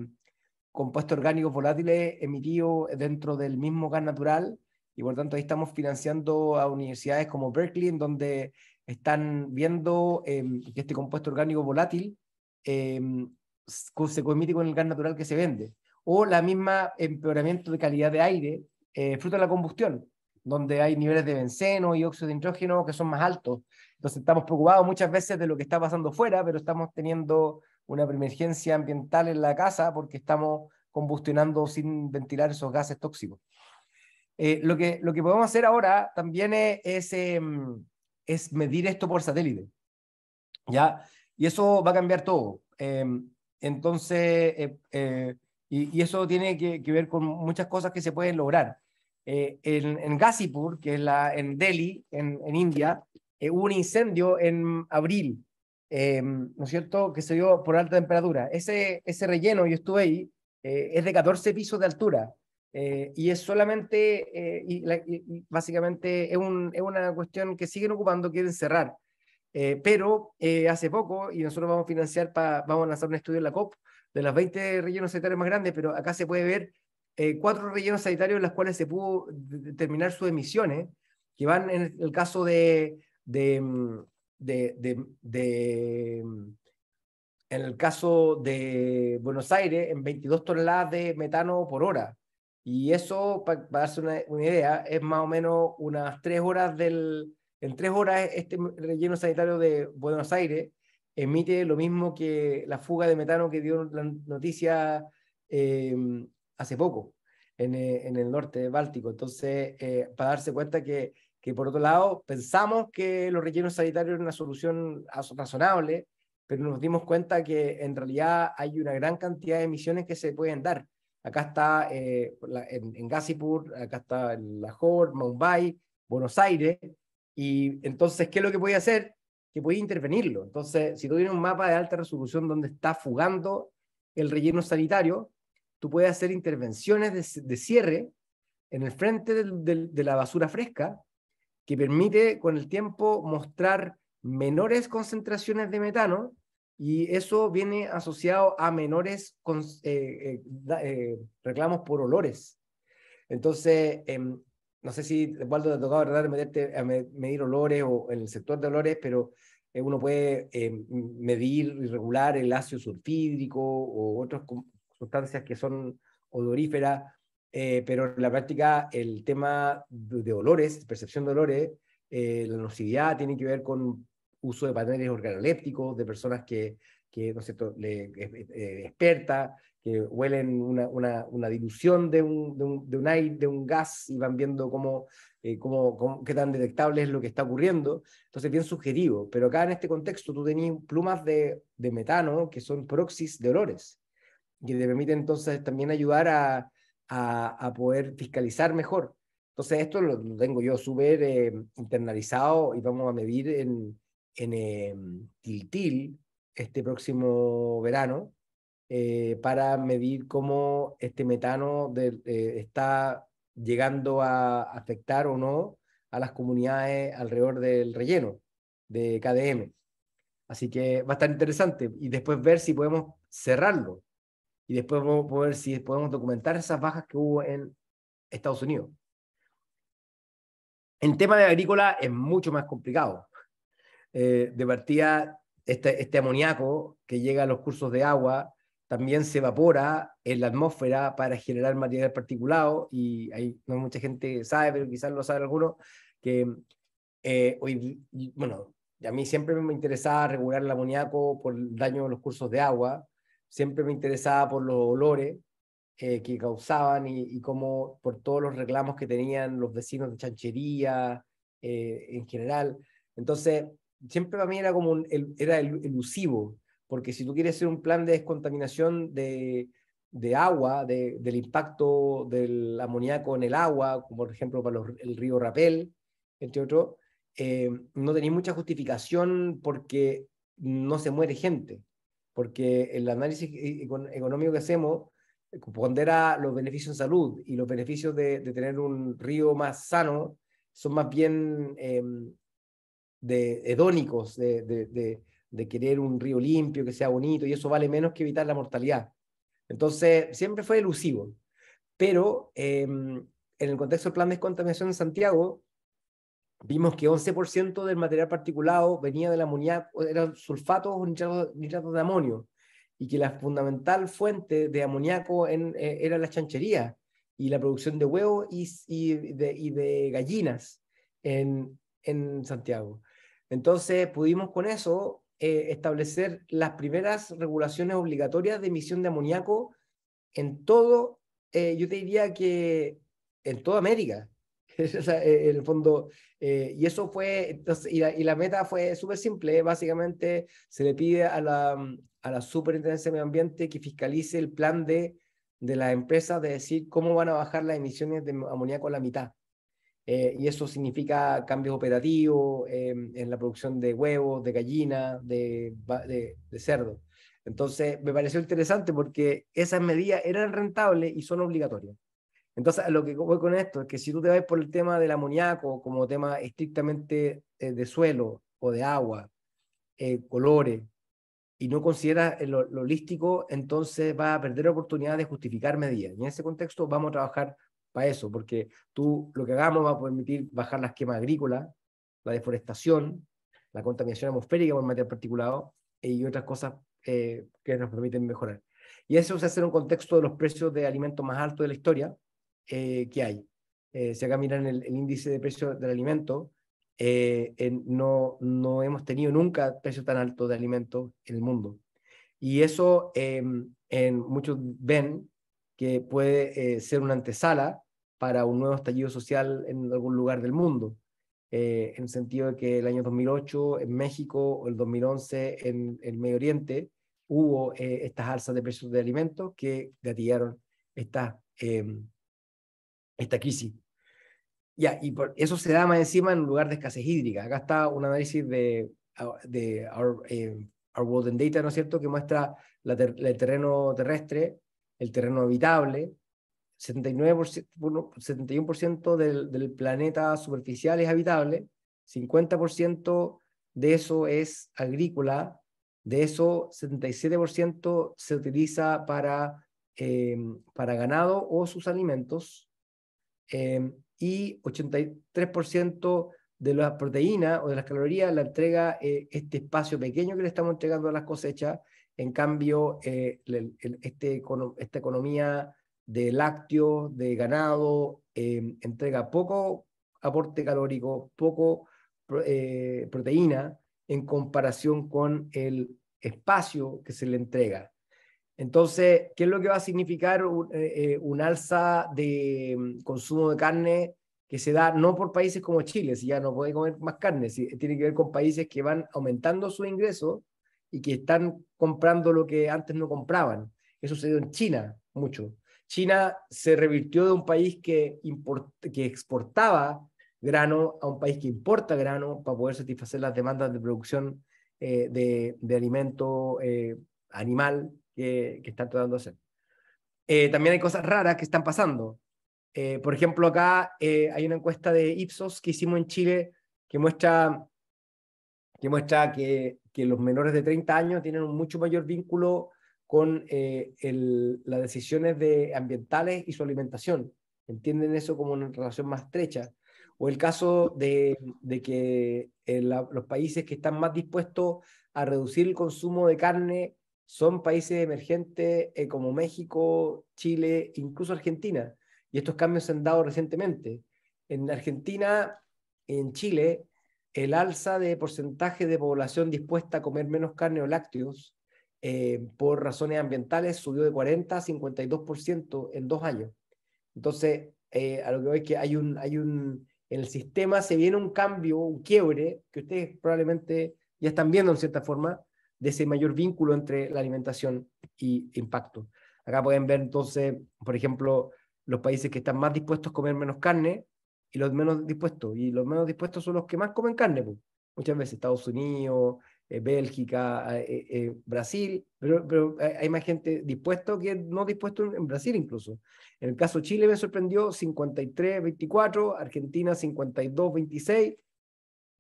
compuestos orgánicos volátiles emitidos dentro del mismo gas natural. Y por tanto ahí estamos financiando a universidades como Berkeley, en donde están viendo em, que este compuesto orgánico volátil em, se comite con el gas natural que se vende. O la misma empeoramiento de calidad de aire eh, fruto de la combustión, donde hay niveles de benceno y óxido de nitrógeno que son más altos entonces estamos preocupados muchas veces de lo que está pasando fuera, pero estamos teniendo una emergencia ambiental en la casa porque estamos combustionando sin ventilar esos gases tóxicos. Eh, lo, que, lo que podemos hacer ahora también es, em, es, medir esto por satélite. ¿ya? Y eso va a cambiar todo. Em, entonces, eh, eh, y, eso tiene que, ver con muchas cosas que se pueden lograr. en, en Gazipur, que es la, en Delhi, en, India, hubo un incendio en abril, ¿no es cierto?, que se dio por alta temperatura. Ese, ese relleno, yo estuve ahí, es de 14 pisos de altura. y es solamente, y, básicamente es, es, una cuestión que siguen ocupando, quieren cerrar. Pero hace poco, y nosotros vamos a financiar, para vamos a lanzar un estudio en la COP, de las 20 rellenos sanitarios más grandes, pero acá se puede ver eh, cuatro rellenos sanitarios en los cuales se pudo determinar sus emisiones, que van en el caso de, de, mm, de, de, mm, en el caso de Buenos Aires, en 22 toneladas de metano por hora. Y eso, para, darse una, una, idea, es más o menos unas tres horas del... En tres horas este relleno sanitario de Buenos Aires emite lo mismo que la fuga de metano que dio la noticia em, hace poco en, eh, en, el norte báltico. Entonces, eh, para darse cuenta que, que, por otro lado, pensamos que los rellenos sanitarios eran una solución razonable, pero nos dimos cuenta que en realidad hay una gran cantidad de emisiones que se pueden dar. Acá está eh, en, en Gazipur, acá está en Lahore, Mumbai, Buenos Aires, y entonces, ¿qué es lo que puede hacer? que puede intervenirlo. Entonces, si tú tienes un mapa de alta resolución donde está fugando el relleno sanitario, tú puedes hacer intervenciones de, cierre en el frente de la basura fresca que permite con el tiempo mostrar menores concentraciones de metano y eso viene asociado a menores eh, eh, eh, reclamos por olores. Entonces, em, no sé si, Waldo, te ha tocado de meterte a medir olores o en el sector de olores, pero eh, uno puede eh, medir y regular el ácido sulfídrico o otras sustancias que son odoríferas, eh, pero en la práctica el tema de olores, percepción de olores, la nocividad tiene que ver con uso de paneles organolépticos, de personas que, que no sé, le, expertas, que huelen una, una, una dilución de un, de, un, de un, aire, de un gas y van viendo cómo, eh, cómo, qué tan detectable es lo que está ocurriendo. Entonces, bien sugerido. Pero acá en este contexto tú tenías plumas de, de metano que son proxies de olores, que te permiten entonces también ayudar a, a, a poder fiscalizar mejor. Entonces, esto lo, tengo yo súper eh, internalizado y vamos a medir en, en eh, Tiltil este próximo verano eh, para medir cómo este metano de, eh, está llegando a afectar o no a las comunidades alrededor del relleno de KDM. Así que va a estar interesante y después ver si podemos cerrarlo y después vamos a ver si podemos documentar esas bajas que hubo en Estados Unidos. En tema de agrícola es mucho más complicado. Eh, de partida, este, este amoníaco que llega a los cursos de agua también se evapora en la atmósfera para generar material particulado y hay no mucha gente sabe, pero quizás lo sabe alguno, que eh, hoy, bueno, a mí siempre me interesaba regular el amoníaco por el daño de los cursos de agua, siempre me interesaba por los olores eh, que causaban y, y cómo por todos los reclamos que tenían los vecinos de chanchería eh, en general. Entonces, siempre para mí era como un, era elusivo porque si tú quieres hacer un plan de descontaminación de, de agua, de, del impacto del amoníaco en el agua, como por ejemplo para el río Rapel, entre otros, eh, no tenéis mucha justificación porque no se muere gente, porque el análisis e, económico que hacemos eh, pondera los beneficios en salud y los beneficios de, de tener un río más sano son más bien eh, de, hedónicos, de, de, de querer un río limpio, que sea bonito, y eso vale menos que evitar la mortalidad. Entonces, siempre fue elusivo. Pero em, en el contexto del plan de descontaminación en Santiago, vimos que 11% del material particulado venía del amoníaco, eran sulfatos o nitratos, de amonio, y que la fundamental fuente de amoníaco eh, era la chanchería y la producción de huevos y, y, de, y de, gallinas en, en Santiago. Entonces pudimos con eso eh, establecer las primeras regulaciones obligatorias de emisión de amoníaco en todo, eh, yo te diría que en toda América. Eh, en el fondo, y eso fue, y, la, meta fue súper simple, básicamente se le pide a la, a la Superintendencia de Medio Ambiente que fiscalice el plan de, de la empresa de decir cómo van a bajar las emisiones de amoníaco a la mitad. Y eso significa cambios operativos en la producción de huevos, de gallina, de, de, de cerdo. Entonces, me pareció interesante porque esas medidas eran rentables y son obligatorias. Entonces, lo que voy con esto es que si tú te vas por el tema del amoníaco como tema estrictamente eh, de suelo o de agua, eh, colores, y no consideras lo, lo, holístico, entonces vas a perder la oportunidad de justificar medidas. Y en ese contexto vamos a trabajar para eso, porque tú lo que hagamos va a permitir bajar la esquema agrícola, la deforestación, la contaminación atmosférica por material particulado y otras cosas eh, que nos permiten mejorar. Y eso se hace en un contexto de los precios de alimentos más altos de la historia eh, que hay. Eh, si acá miran el, índice de precios del alimento, no, no hemos tenido nunca precios tan altos de alimentos en el mundo. Y eso em, en, muchos ven que puede ser una antesala para un nuevo estallido social en algún lugar del mundo. en el sentido de que el año 2008 en México o el 2011 en el Medio Oriente hubo eh, estas alzas de precios de alimentos que gatillaron esta, em, esta crisis. Ya, y por eso se da más encima en un lugar de escasez hídrica. Acá está un análisis de, de Our, eh, Our World in Data, ¿no es cierto?, que muestra el terreno terrestre, el terreno habitable, 79%, 71% del, del planeta superficial es habitable, 50% de eso es agrícola, de eso, 77% se utiliza para, em, para ganado o sus alimentos em, y 83% de la proteína o de las calorías la entrega eh, este espacio pequeño que le estamos entregando a las cosechas. En cambio, eh, este, esta economía de lácteos, de ganado, em, entrega poco aporte calórico, poco eh, proteína, en comparación con el espacio que se le entrega. Entonces, ¿qué es lo que va a significar un, eh, alza de mm, consumo de carne que se da no por países como Chile, si ya no puede comer más carne, si, tiene que ver con países que van aumentando su ingreso y que están comprando lo que antes no compraban. Eso sucedió en China mucho. China se revirtió de un país que, que exportaba grano a un país que importa grano para poder satisfacer las demandas de producción eh, de, de, alimento eh, animal que, que, están tratando de hacer. Eh, también hay cosas raras que están pasando. por ejemplo, acá hay una encuesta de Ipsos que hicimos en Chile que muestra que, muestra que, que los menores de 30 años tienen un mucho mayor vínculo con el, las decisiones de ambientales y su alimentación. Entienden eso como una relación más estrecha. O el caso de, de que los países que están más dispuestos a reducir el consumo de carne son países emergentes eh, como México, Chile, incluso Argentina. Y estos cambios se han dado recientemente. En Argentina, en Chile, el alza de porcentaje de población dispuesta a comer menos carne o lácteos eh, por razones ambientales subió de 40 a 52% en dos años. Entonces, eh, a lo que veo es que hay un, hay un, en el sistema se viene un cambio, un quiebre, que ustedes probablemente ya están viendo en cierta forma, de ese mayor vínculo entre la alimentación y impacto. Acá pueden ver entonces, por ejemplo, los países que están más dispuestos a comer menos carne los menos dispuestos. Y los menos dispuestos son los que más comen carne. Pues. Muchas veces Estados Unidos, eh, Bélgica, eh, eh, Brasil, pero, hay más gente dispuesto que no dispuesto en, Brasil incluso. En el caso de Chile me sorprendió 53-24, Argentina 52-26.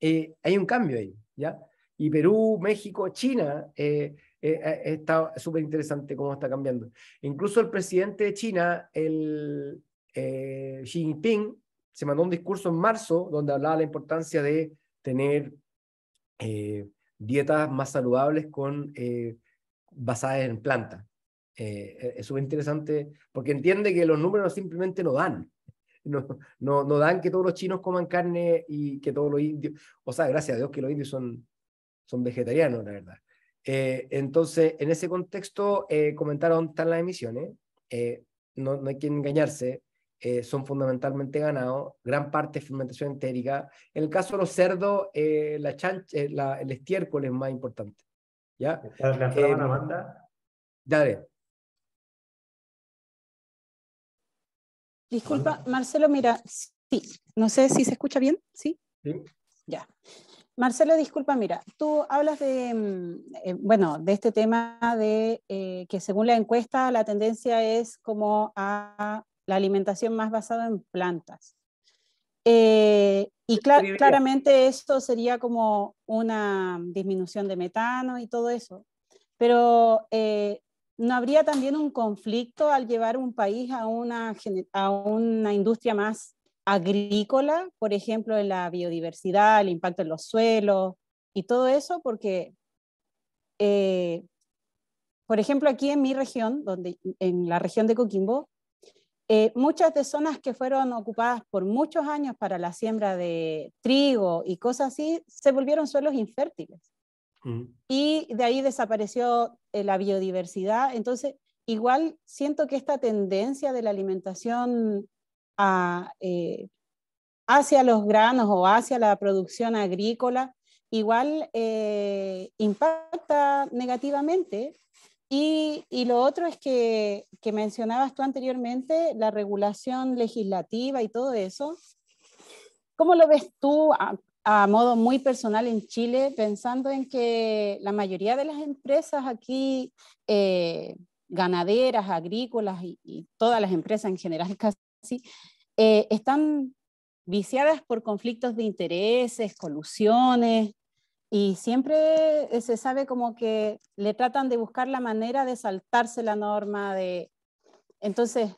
hay un cambio ahí, ¿ya? Y Perú, México, China, está súper interesante cómo está cambiando. Incluso el presidente de China, el Xi Jinping, se mandó un discurso en marzo donde hablaba de la importancia de tener dietas más saludables con, eh, basadas en plantas. Eh, es súper interesante porque entiende que los números simplemente no dan. No, no, no, dan que todos los chinos coman carne y que todos los indios, o sea, gracias a Dios que los indios son, son vegetarianos, la verdad. Eh, entonces, en ese contexto, comentaron tan las emisiones, no, no hay que engañarse, eh, son fundamentalmente ganados, gran parte fermentación entérica. En el caso de los cerdos, eh, la chancha, eh, la, el estiércol es más importante. ¿ya? Eh, Amanda? Dale. Disculpa, Marcelo, mira, Sí, no sé si se escucha bien, ¿sí? Sí. Ya. Marcelo, disculpa, mira, tú hablas de, mm, eh, bueno, de este tema de eh, que según la encuesta la tendencia es como a la alimentación más basada en plantas. Eh, y claramente esto sería como una disminución de metano y todo eso. Pero ¿no habría también un conflicto al llevar un país a una, a una industria más agrícola, por ejemplo, en la biodiversidad, el impacto en los suelos y todo eso? Porque, eh, por ejemplo, aquí en mi región, donde, en la región de Coquimbo, eh, muchas de zonas que fueron ocupadas por muchos años para la siembra de trigo y cosas así, se volvieron suelos infértiles. Mm. Y de ahí desapareció eh, la biodiversidad. Entonces, igual siento que esta tendencia de la alimentación eh, hacia los granos o hacia la producción agrícola, igual impacta negativamente y, lo otro es que, que, mencionabas tú anteriormente, la regulación legislativa y todo eso. ¿Cómo lo ves tú a, modo muy personal en Chile, pensando en que la mayoría de las empresas aquí, eh, ganaderas, agrícolas y, todas las empresas en general casi, eh, están viciadas por conflictos de intereses, colusiones, y siempre eh, se sabe como que le tratan de buscar la manera de saltarse la norma, de... Entonces,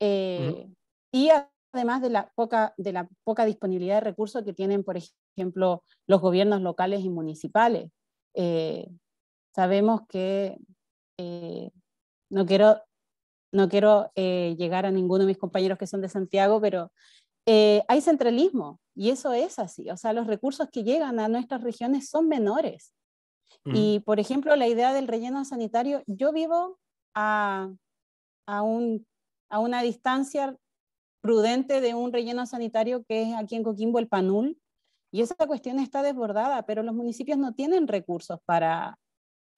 eh, y además de la, poca, de la poca disponibilidad de recursos que tienen, por ejemplo, los gobiernos locales y municipales. Eh, sabemos que, no quiero, no quiero llegar a ninguno de mis compañeros que son de Santiago, pero hay centralismo y eso es así, o sea, los recursos que llegan a nuestras regiones son menores. Y, por ejemplo, la idea del relleno sanitario, yo vivo a, a, un, a una distancia prudente de un relleno sanitario que es aquí en Coquimbo, el Panul, y esa cuestión está desbordada, pero los municipios no tienen recursos para,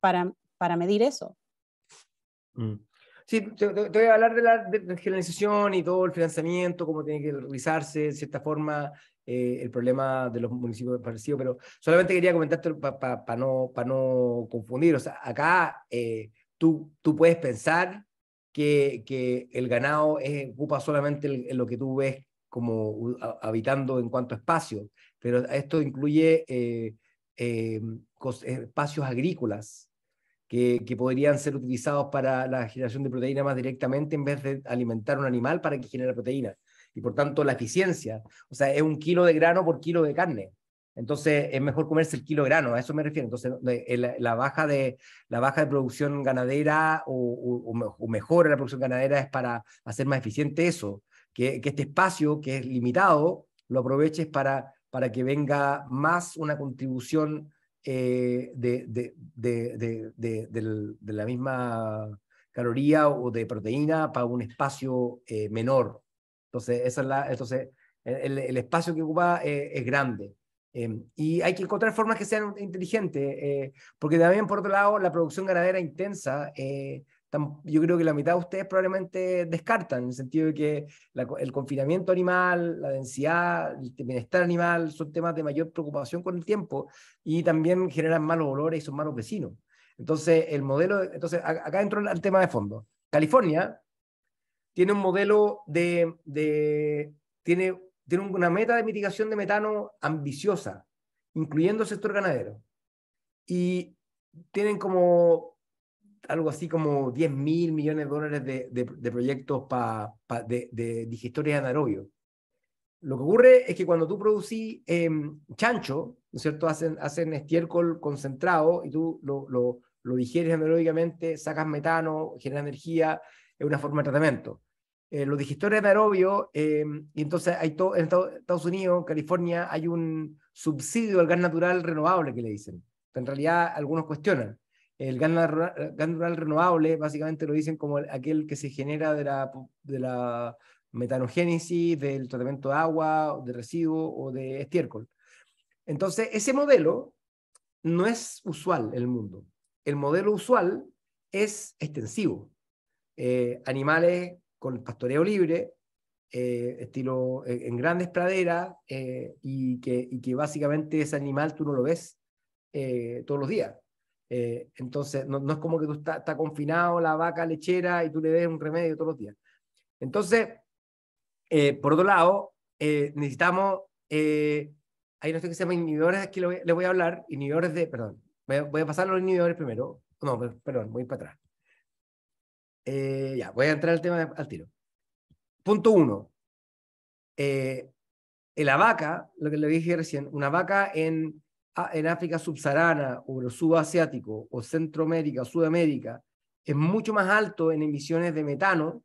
para, para medir eso. Mm. Sí, te, voy a hablar de la regionalización y todo el financiamiento, cómo tiene que realizarse, de cierta forma, eh, el problema de los municipios parecidos, pero solamente quería comentarte para no, no confundir. O sea, acá eh, tú, tú puedes pensar que, que el ganado ocupa solamente lo que tú ves como habitando en cuanto a espacio, pero esto incluye eh, espacios agrícolas que, que, podrían ser utilizados para la generación de proteína más directamente en vez de alimentar un animal para que genere proteína y por tanto la eficiencia. O sea, es un kilo de grano por kilo de carne. Entonces es mejor comerse el kilo de grano, a eso me refiero. Entonces la, baja, de, la baja de producción ganadera o, o, mejora la producción ganadera es para hacer más eficiente eso, que, que este espacio que es limitado lo aproveches para, para que venga más una contribución eh, de, de, de, de, la misma caloría o de proteína para un espacio eh, menor. Entonces, esa es el, espacio que ocupa eh, es grande. Eh, y hay que encontrar formas que sean inteligentes, eh, porque también, por otro lado, la producción ganadera intensa, yo creo que la mitad de ustedes probablemente descartan, en el sentido de que el confinamiento animal, la densidad, el bienestar animal son temas de mayor preocupación con el tiempo y también generan malos olores y son malos vecinos. Entonces, el modelo, entonces acá entró el tema de fondo. California tiene un modelo de, de tiene, tiene una meta de mitigación de metano ambiciosa, incluyendo el sector ganadero. Y tienen como algo así como 10 mil millones de dólares de, de, proyectos pa, de, de digestores anaerobios. Lo que ocurre es que cuando tú producís em, chancho, ¿no es cierto? Hacen, hacen estiércol concentrado y tú lo, lo, lo digieres anaeróbicamente, sacas metano, generas energía, es una forma de tratamiento. Eh, los digestores de aerobio, eh, y entonces hay todo, en Estados Unidos, California, hay un subsidio al gas natural renovable que le dicen. En realidad, algunos cuestionan. El gas, natural renovable, básicamente lo dicen como aquel que se genera de la, de la metanogénesis, del tratamiento de agua, de residuos o de estiércol. Entonces, ese modelo no es usual en el mundo. El modelo usual es extensivo. Eh, animales con pastoreo libre, estilo en grandes praderas, y, que, y que básicamente ese animal tú no lo ves todos los días. entonces, no, no, es como que tú estás está confinado la vaca lechera y tú le des un remedio todos los días. Entonces, por otro lado, necesitamos hay unos que se llaman inhibidores, aquí les voy a hablar, inhibidores de, perdón, voy a, pasar los inhibidores primero, no, perdón, voy para atrás. Eh, ya, voy a entrar al tema al tiro. Punto uno. Eh, la vaca, lo que le dije recién, una vaca en, en África subsahariana o subasiático o Centroamérica o Sudamérica es mucho más alto en emisiones de metano,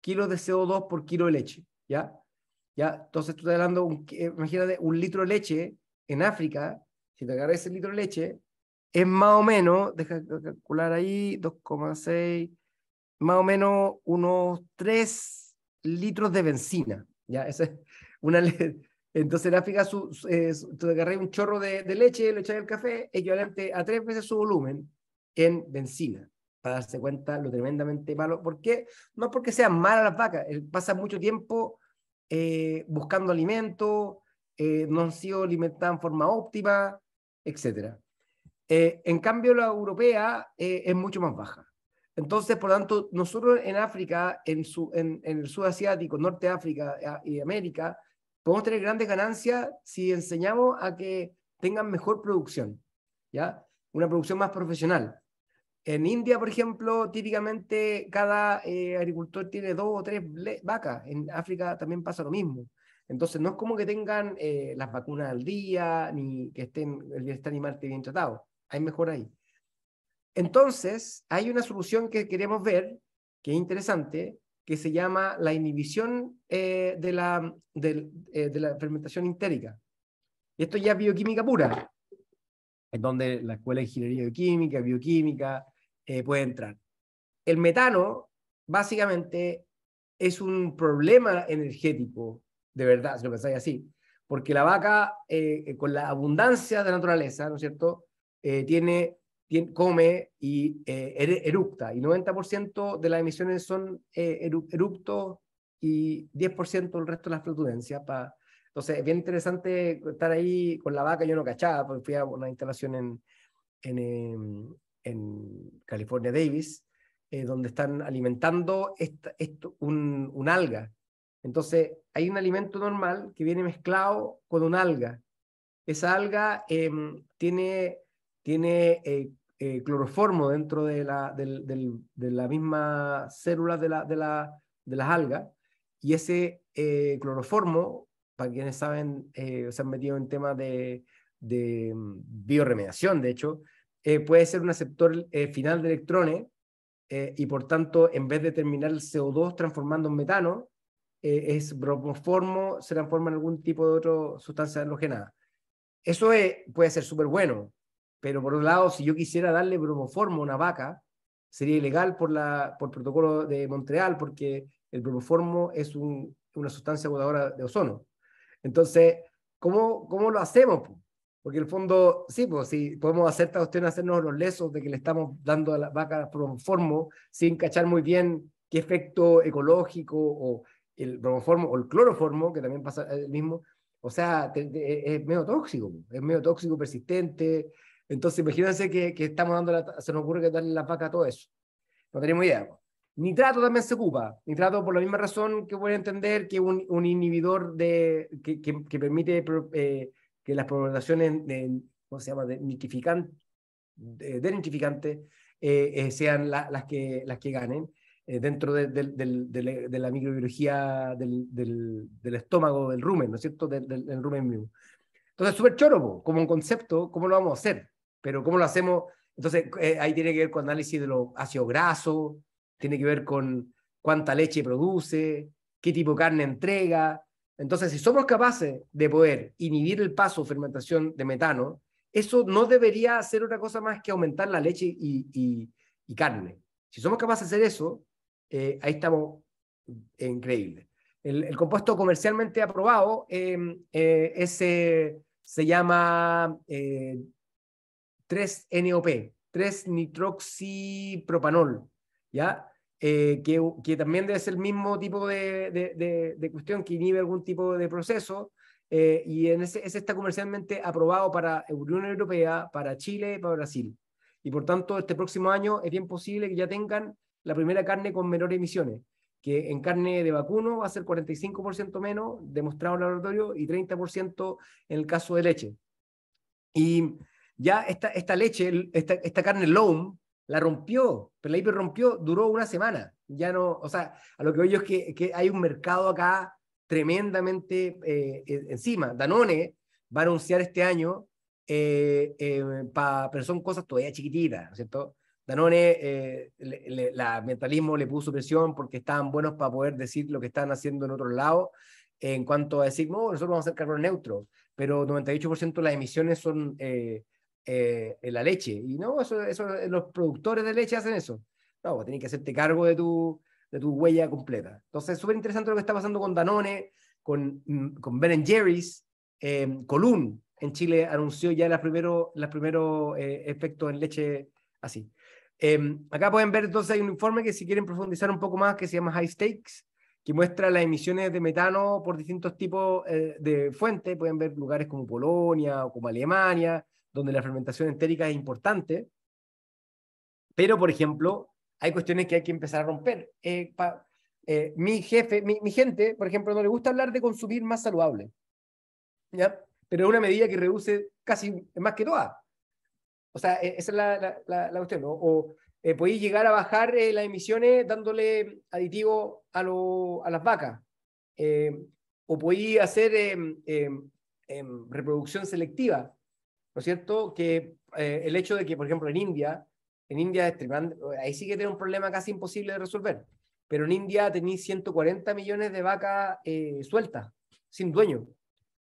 kilos de CO2 por kilo de leche, ¿ya? ¿ya? Entonces tú estás hablando, un, imagínate, un litro de leche en África, si te agarras ese litro de leche, es más o menos, deja calcular ahí, 2,6, más o menos unos 3 litros de benzina, ¿ya? Esa es una, entonces en África su, tú agarras un chorro de, de leche, lo echas el café, equivalente a tres veces su volumen en benzina para darse cuenta lo tremendamente malo. ¿Por qué? No porque sean malas las vacas, pasa mucho tiempo eh, buscando alimento, eh, no han sido alimentadas en forma óptima, etc. Eh, en cambio, la europea es mucho más baja. Entonces, por lo tanto, nosotros en África, en, su, en, en el sudasiático, norte de África y América, podemos tener grandes ganancias si enseñamos a que tengan mejor producción, ¿ya? Una producción más profesional. En India, por ejemplo, típicamente cada eh, agricultor tiene dos o tres vacas. En África también pasa lo mismo. Entonces, no es como que tengan eh, las vacunas al día, ni que estén, el bienestar animal esté bien tratado. Hay mejor ahí. Entonces, hay una solución que queremos ver, que es interesante, que se llama la inhibición eh, de, la, de, de, la fermentación intérica. Y esto ya es bioquímica pura, en donde la Escuela de Ingeniería Bioquímica, Bioquímica, eh, puede entrar. El metano, básicamente, es un problema energético, de verdad, si lo pensáis así, porque la vaca, eh, con la abundancia de la naturaleza, ¿no es cierto?, eh, tiene, tiene, come y eructa, y 90% de las emisiones son eructos y 10% el resto de las flatulencias. Pa... Entonces, es bien interesante estar ahí con la vaca, yo no cachaba, porque fui a una instalación en, en, em, en California Davis, eh, donde están alimentando esta, esto, un, un, alga. Entonces, hay un alimento normal que viene mezclado con un alga. Esa alga em, tiene, tiene eh, eh, cloroformo dentro de la, del, del, de la misma célula de, la, de, la, de las algas, y ese cloroformo, para quienes saben, se han metido en temas de, de mm, bioremediación, de hecho, eh, puede ser un aceptor eh, final de electrones eh, y por tanto, en vez de terminar el CO2 transformando en metano, es bromoformo, se transforma en algún tipo de otra sustancia halogenada. Eso puede ser súper bueno, pero por otro lado, si yo quisiera darle bromoformo a una vaca, sería ilegal por, la, por protocolo de Montreal, porque el bromoformo es una sustancia agotadora de ozono. Entonces, ¿cómo, cómo lo hacemos? Porque en el fondo, sí, pues si podemos hacer esta cuestión, hacernos los lesos de que le estamos dando a la vaca bromoformo sin cachar muy bien qué efecto ecológico o el bromoformo o el cloroformo, que también pasa el mismo, o sea, es medio tóxico, es medio tóxico, persistente. Entonces, imagínense que, que estamos dando, la, se nos ocurre que darle la vaca todo eso. No tenemos idea. Nitrato también se ocupa. Nitrato por la misma razón que voy a entender que un, un inhibidor de, que, que, que permite eh, que las programaciones de, ¿cómo se llama?, de nitrificante, de, de eh, eh, sean las, que, las que ganen eh, dentro de, de, la microbiología del, estómago, del rumen, ¿no es cierto?, del, rumen mismo. Entonces, súper choro, como un concepto, ¿cómo lo vamos a hacer? Pero ¿cómo lo hacemos? Entonces, ahí tiene que ver con análisis de los ácidos grasos, tiene que ver con cuánta leche produce, qué tipo de carne entrega, entonces, si somos capaces de poder inhibir el paso fermentación de metano, eso no debería ser otra cosa más que aumentar la leche y, carne. Si somos capaces de hacer eso, eh, ahí estamos eh, increíbles. El, compuesto comercialmente aprobado em, eh, ese, se llama 3-NOP, 3-nitroxipropanol, ¿ya? que, que, también debe ser el mismo tipo de, de, de, cuestión que inhibe algún tipo de proceso, y en ese, ese, está comercialmente aprobado para Unión Europea, para Chile y para Brasil. Y por tanto, este próximo año es bien posible que ya tengan la primera carne con menores emisiones, que en carne de vacuno va a ser 45% menos, demostrado en el laboratorio, y 30% en el caso de leche. Y ya esta, esta leche, esta, esta carne loam, la rompió, pero la hiper rompió, duró una semana. Ya no, o sea, a lo que veo yo es que, que hay un mercado acá tremendamente eh, encima. Danone va a anunciar este año eh, eh, pero son cosas todavía chiquititas, ¿no es cierto? Danone, eh, la ambientalismo le puso presión porque estaban buenos para poder decir lo que están haciendo en otros lados, en cuanto a decir, no, nosotros vamos a ser carbono neutro, pero 98% de las emisiones son en la leche, y no, eso, eso, los productores de leche hacen eso. No, tienes que hacerte cargo de tu, de tu huella completa. Entonces, es súper interesante lo que está pasando con Danone, con, mm, con Ben Jerry's, eh, en Chile anunció ya los primeros los primeros eh, efectos en leche así. Em, acá pueden ver entonces hay un informe que si quieren profundizar un poco más que se llama High Stakes, que muestra las emisiones de metano por distintos tipos eh, de fuentes. Pueden ver lugares como Polonia o como Alemania, donde la fermentación entérica es importante. Pero, por ejemplo, hay cuestiones que hay que empezar a romper. Eh, mi jefe, mi, gente, por ejemplo, no le gusta hablar de consumir más saludable. ¿Ya? pero es una medida que reduce casi más que todas. O sea, e, esa es la, la, la, cuestión. O eh, podéis llegar a bajar eh, las emisiones dándole aditivo a, lo, a las vacas. Eh, o podéis hacer em, em, em, reproducción selectiva, ¿no es cierto? Que el hecho de que, por ejemplo, en India, en India ahí sí que tiene un problema casi imposible de resolver, pero en India tenéis 140 millones de vacas sueltas, sin dueño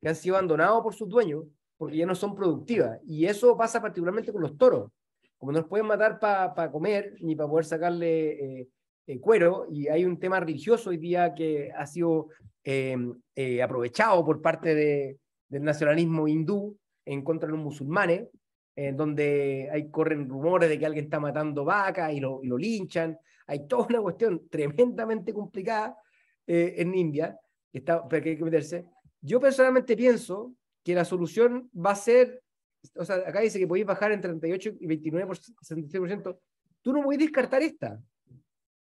que han sido abandonados por sus dueños porque ya no son productivas. Y eso pasa particularmente con los toros. Como no los pueden matar para comer ni para poder sacarle eh, eh, cuero, y hay un tema religioso hoy día que ha sido em, eh, aprovechado por parte de, del nacionalismo hindú en contra de los musulmanes, en donde hay, corren rumores de que alguien está matando vacas y lo, y lo linchan. Hay toda una cuestión tremendamente complicada en India, que, está, que hay que meterse. Yo personalmente pienso que la solución va a ser, o sea, acá dice que podéis bajar en 38 y 29 66%. Tú no podéis descartar esta.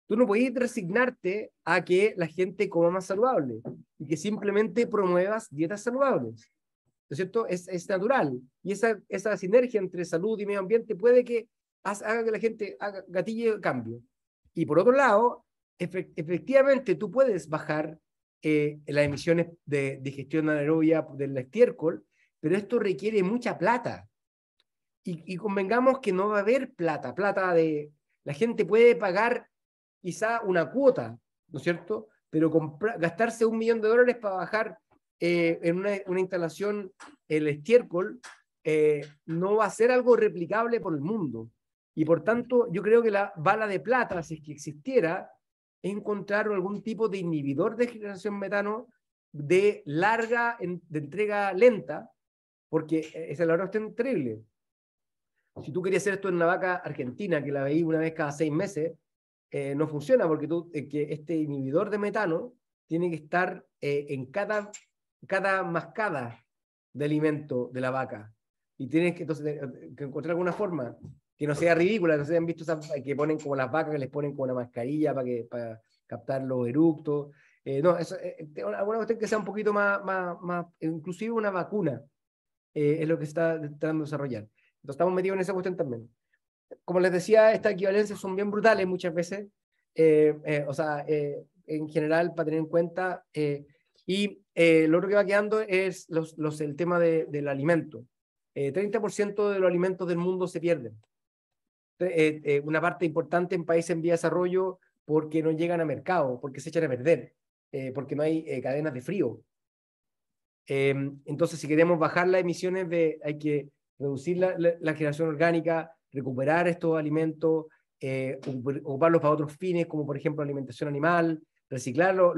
Tú no podéis resignarte a que la gente coma más saludable y que simplemente promuevas dietas saludables. ¿No es cierto? Es, natural. Y esa, sinergia entre salud y medio ambiente puede que haga que la gente haga gatille cambio. Y por otro lado, efectivamente tú puedes bajar eh, las emisiones de digestión anaerobia del estiércol, pero esto requiere mucha plata. Y, convengamos que no va a haber plata, plata de... La gente puede pagar quizá una cuota, ¿no es cierto? Pero gastarse un millón de dólares para bajar eh, en una, una, instalación el estiércol eh, no va a ser algo replicable por el mundo. Y por tanto, yo creo que la bala de plata, si es que existiera, encontrar algún tipo de inhibidor de generación metano de larga, de entrega lenta, porque esa es la cuestión terrible. Si tú querías hacer esto en una vaca argentina, que la veí una vez cada seis meses, eh, no funciona porque tú, eh, que este inhibidor de metano tiene que estar eh, en cada, cada mascada de alimento de la vaca. Y tienes que, entonces, que encontrar alguna forma que no sea ridícula, no se han visto que ponen como las vacas que les ponen como una mascarilla para, que, para captar los eructos. Eh, no, eso, eh, eh, alguna cuestión que sea un poquito más, más, más inclusive una vacuna es lo que está tratando de desarrollar. Entonces estamos metidos en esa cuestión también. Como les decía, estas equivalencias son bien brutales muchas veces, o sea, en general, para tener en cuenta. Y lo otro que va quedando es el tema de, del alimento. 30% de los alimentos del mundo se pierden. Eh, eh, una parte importante en países en vía de desarrollo porque no llegan a mercado, porque se echan a perder, eh, porque no hay cadenas de frío. Entonces, si queremos bajar las emisiones, de, hay que reducir la, la, generación orgánica, recuperar estos alimentos, ocuparlos para otros fines, como por ejemplo alimentación animal, reciclarlo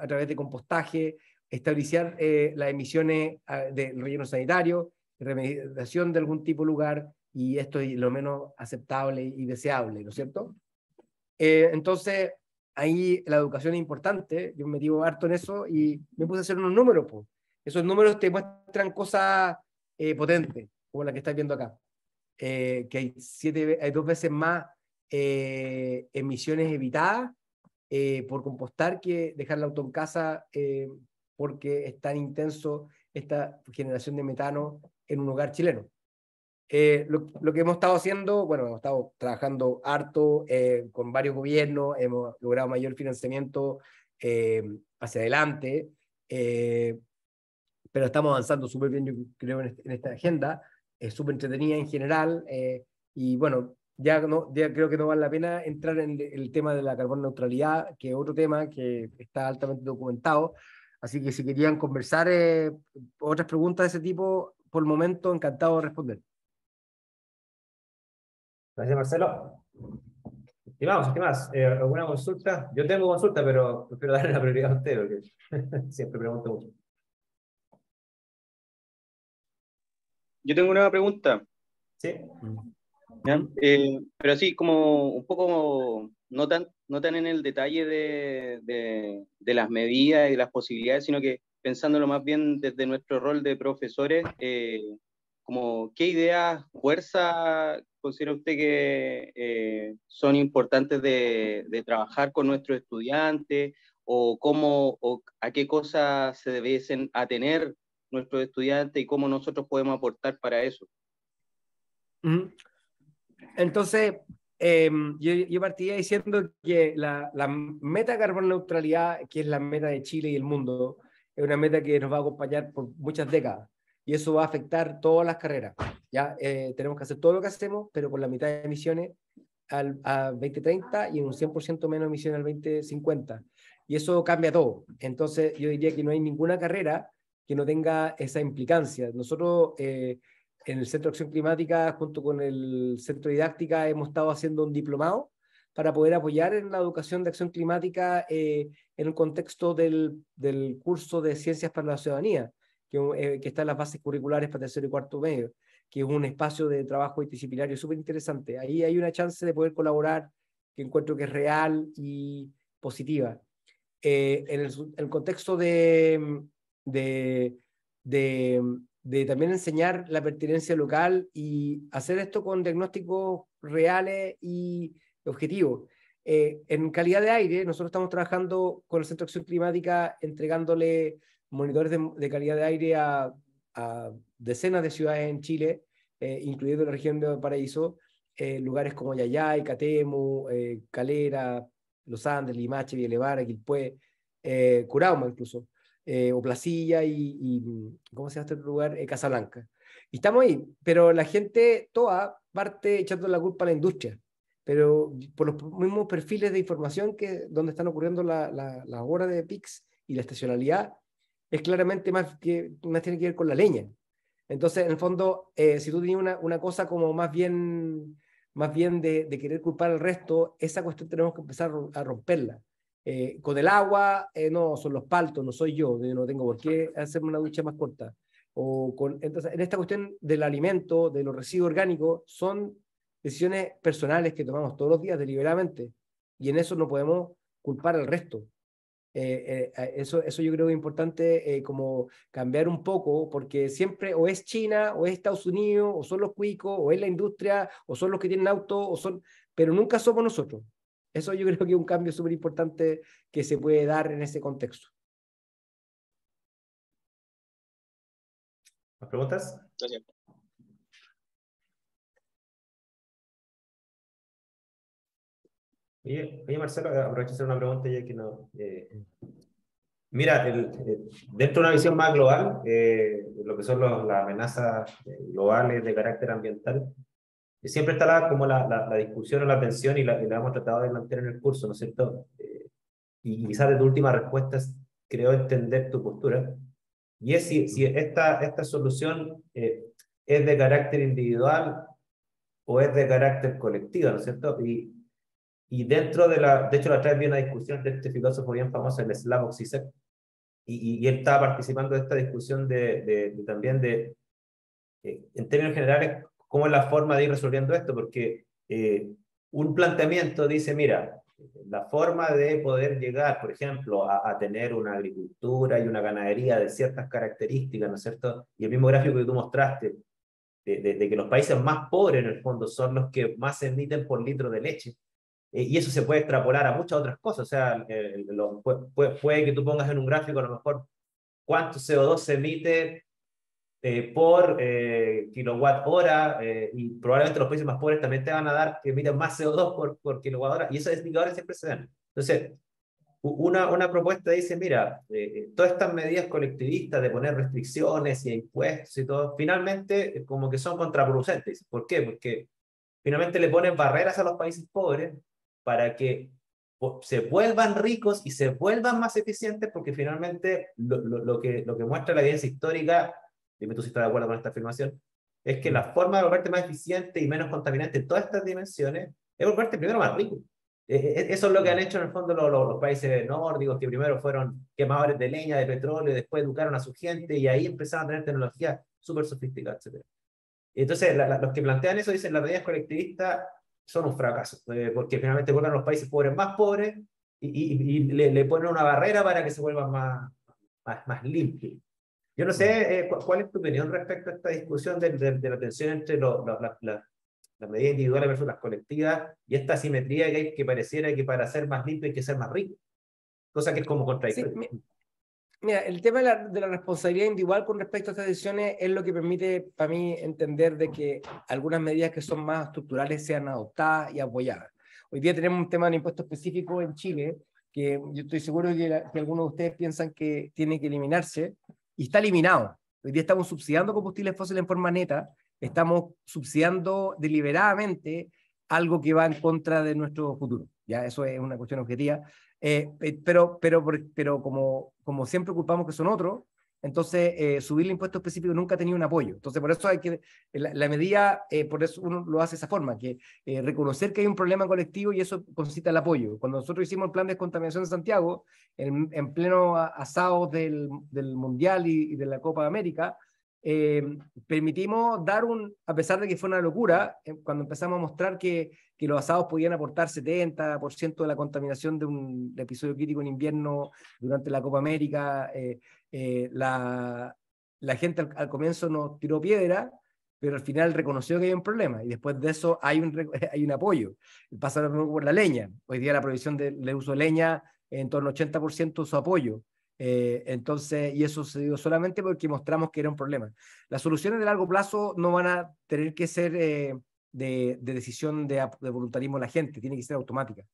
a través de compostaje, estabilizar las emisiones ah, del relleno sanitario, remediación de algún tipo de lugar, y esto es lo menos aceptable y deseable, ¿no es cierto? Eh, entonces, ahí la educación es importante, yo me metí harto en eso y me puse a hacer unos números. Pues. Esos números te muestran cosas eh, potentes, como la que estás viendo acá. Eh, que hay, siete, hay dos veces más eh, emisiones evitadas por compostar que dejar el auto en casa porque es tan intenso esta generación de metano en un hogar chileno. lo, lo, que hemos estado haciendo, bueno, hemos estado trabajando harto con varios gobiernos, hemos logrado mayor financiamiento hacia adelante, pero estamos avanzando súper bien, yo creo, en, este, esta agenda. Es súper entretenida en general. Eh, y bueno, ya, no, ya creo que no vale la pena entrar en el tema de la carbono neutralidad, que es otro tema que está altamente documentado. Así que si querían conversar eh, otras preguntas de ese tipo, por el momento, encantado de responder. Gracias, Marcelo. ¿qué más? Eh, ¿Alguna consulta? Yo tengo consulta, pero prefiero darle la prioridad a usted, porque siempre pregunto mucho. Yo tengo una pregunta. Sí. Eh, pero sí, como un poco, no tan, no tan en el detalle de, de, las medidas y las posibilidades, sino que pensándolo más bien desde nuestro rol de profesores, eh, como qué ideas, fuerza considera usted que eh, son importantes de, de, trabajar con nuestros estudiantes o cómo o a qué cosas se debiesen atener nuestros estudiantes y cómo nosotros podemos aportar para eso. Entonces, em, yo, yo, partía diciendo que la, la meta carbono neutralidad, que es la meta de Chile y el mundo, es una meta que nos va a acompañar por muchas décadas y eso va a afectar todas las carreras. Ya eh, tenemos que hacer todo lo que hacemos, pero con la mitad de emisiones al a 2030 y un 100% menos emisiones al 2050. Y eso cambia todo. Entonces, yo diría que no hay ninguna carrera que no tenga esa implicancia. Nosotros eh, en el Centro de Acción Climática, junto con el Centro Didáctica, hemos estado haciendo un diplomado para poder apoyar en la educación de acción climática eh, en el contexto del, del, curso de Ciencias para la Ciudadanía, que, eh, que, está en las bases curriculares para tercero y cuarto medio, que es un espacio de trabajo disciplinario súper interesante. Ahí hay una chance de poder colaborar que encuentro que es real y positiva. en el, el contexto de, de, de, también enseñar la pertinencia local y hacer esto con diagnósticos reales y objetivos. Eh, en calidad de aire, nosotros estamos trabajando con el Centro de Acción Climática entregándole monitores de, calidad de aire a, decenas de ciudades en Chile, eh, incluyendo la región de Paraíso, eh, lugares como Yayay, Catemu, Calera, Los Andes, Limache, Villevara, Quilpué, Curauma incluso eh, o Placilla y, ¿cómo se llama este lugar? Eh, Casablanca. Y estamos ahí, pero la gente toda parte echando la culpa a la industria, pero por los mismos perfiles de información que donde están ocurriendo las la, la horas de PIX y la estacionalidad, es claramente más, que, más tiene que ver con la leña. Entonces, en el fondo, eh, si tú tenías una, una, cosa como más bien, más bien de, de, querer culpar al resto, esa cuestión tenemos que empezar a romperla. Eh, con el agua, eh, no, son los paltos, no soy yo, no tengo por qué hacerme una ducha más corta. O con, entonces, en esta cuestión del alimento, de los residuos orgánicos, son decisiones personales que tomamos todos los días deliberadamente. Y en eso no podemos culpar al resto. Eh, eso, eso yo creo que es importante como cambiar un poco, porque siempre o es China, o es Estados Unidos, o son los cuicos, o es la industria, o son los que tienen auto, o son, pero nunca somos nosotros. Eso yo creo que es un cambio súper importante que se puede dar en ese contexto. ¿Más preguntas? Oye, oye, Marcelo, aprovecho hacer una pregunta ya que no. Eh, mira, el, eh, dentro de una visión más global, eh, lo que son los, las amenazas globales de carácter ambiental, siempre está la, como la, la, discusión o la tensión y la, y la, hemos tratado de mantener en el curso, ¿no es cierto? Eh, y quizás de tu última respuesta creo entender tu postura. Y es si, si esta, esta solución eh, es de carácter individual o es de carácter colectivo, ¿no es cierto? Y, y dentro de la, de hecho la vi una discusión de este filósofo bien famoso, el Slavoj Zizek, y, y, él estaba participando de esta discusión de, de, también de, eh, en términos generales, cómo es la forma de ir resolviendo esto, porque eh, un planteamiento dice, mira, la forma de poder llegar, por ejemplo, a, tener una agricultura y una ganadería de ciertas características, ¿no es cierto? Y el mismo gráfico que tú mostraste, de, que los países más pobres en el fondo son los que más emiten por litro de leche. Eh, y eso se puede extrapolar a muchas otras cosas. O sea, puede, puede, que tú pongas en un gráfico a lo mejor cuánto CO2 se emite eh, por eh, kilowatt hora eh, y probablemente los países más pobres también te van a dar que emiten más CO2 por, por kilowatt hora y esos indicadores siempre se dan. Entonces, una, una propuesta dice, mira, todas estas medidas colectivistas de poner restricciones y impuestos y todo, finalmente como que son contraproducentes. ¿Por qué? Porque finalmente le ponen barreras a los países pobres para que se vuelvan ricos y se vuelvan más eficientes porque finalmente lo, lo, lo, que, lo que muestra la evidencia histórica dime tú si estás de acuerdo con esta afirmación, es que la forma de volverte más eficiente y menos contaminante en todas estas dimensiones es volverte primero más rico. E, e, e, eso es lo que han hecho en el fondo los, los, países nórdicos, que primero fueron quemadores de leña, de petróleo, después educaron a su gente y ahí empezaron a tener tecnología súper sofisticada, etc. Entonces, los que plantean eso dicen las medidas colectivistas son un fracaso, eh, porque finalmente vuelven a los países pobres más pobres y, y, y le, le, ponen una barrera para que se vuelvan más, más, más limpios. Yo no sé eh, cuál es tu opinión respecto a esta discusión de, de, la tensión entre lo, la, la, las medidas individuales versus las colectivas y esta asimetría que, hay, que pareciera que para ser más limpio hay que ser más rico, cosa que es como contradictorio. mira, el tema de la, de la, responsabilidad individual con respecto a estas decisiones es lo que permite para mí entender de que algunas medidas que son más estructurales sean adoptadas y apoyadas. Hoy día tenemos un tema de impuesto específico en Chile que yo estoy seguro que, que algunos de ustedes piensan que tiene que eliminarse, y está eliminado. Hoy día estamos subsidiando combustibles fósiles en forma neta, estamos subsidiando deliberadamente algo que va en contra de nuestro futuro. Ya, eso es una cuestión objetiva. Eh, pero, pero, pero como, como siempre culpamos que son otros, entonces, eh, subir el impuesto específico nunca ha tenido un apoyo. Entonces, por eso hay que, la, medida, eh, por eso uno lo hace de esa forma, que eh, reconocer que hay un problema colectivo y eso consiste en el apoyo. Cuando nosotros hicimos el plan de descontaminación de Santiago, en, en pleno asado del, del Mundial y, y, de la Copa de América, permitimos dar un, a pesar de que fue una locura, cuando empezamos a mostrar que, que los asados podían aportar 70% de la contaminación de un episodio crítico en invierno durante la Copa América, eh, la, la, gente al, comienzo nos tiró piedra, pero al final reconoció que hay un problema y después de eso hay un, hay un apoyo. Pasa lo mismo por la leña. Hoy día la prohibición del uso de leña en torno al 80% su apoyo. Eh, entonces, y eso se dio solamente porque mostramos que era un problema. Las soluciones de largo plazo no van a tener que ser eh, de, de, decisión de, de, voluntarismo de la gente, tiene que ser automática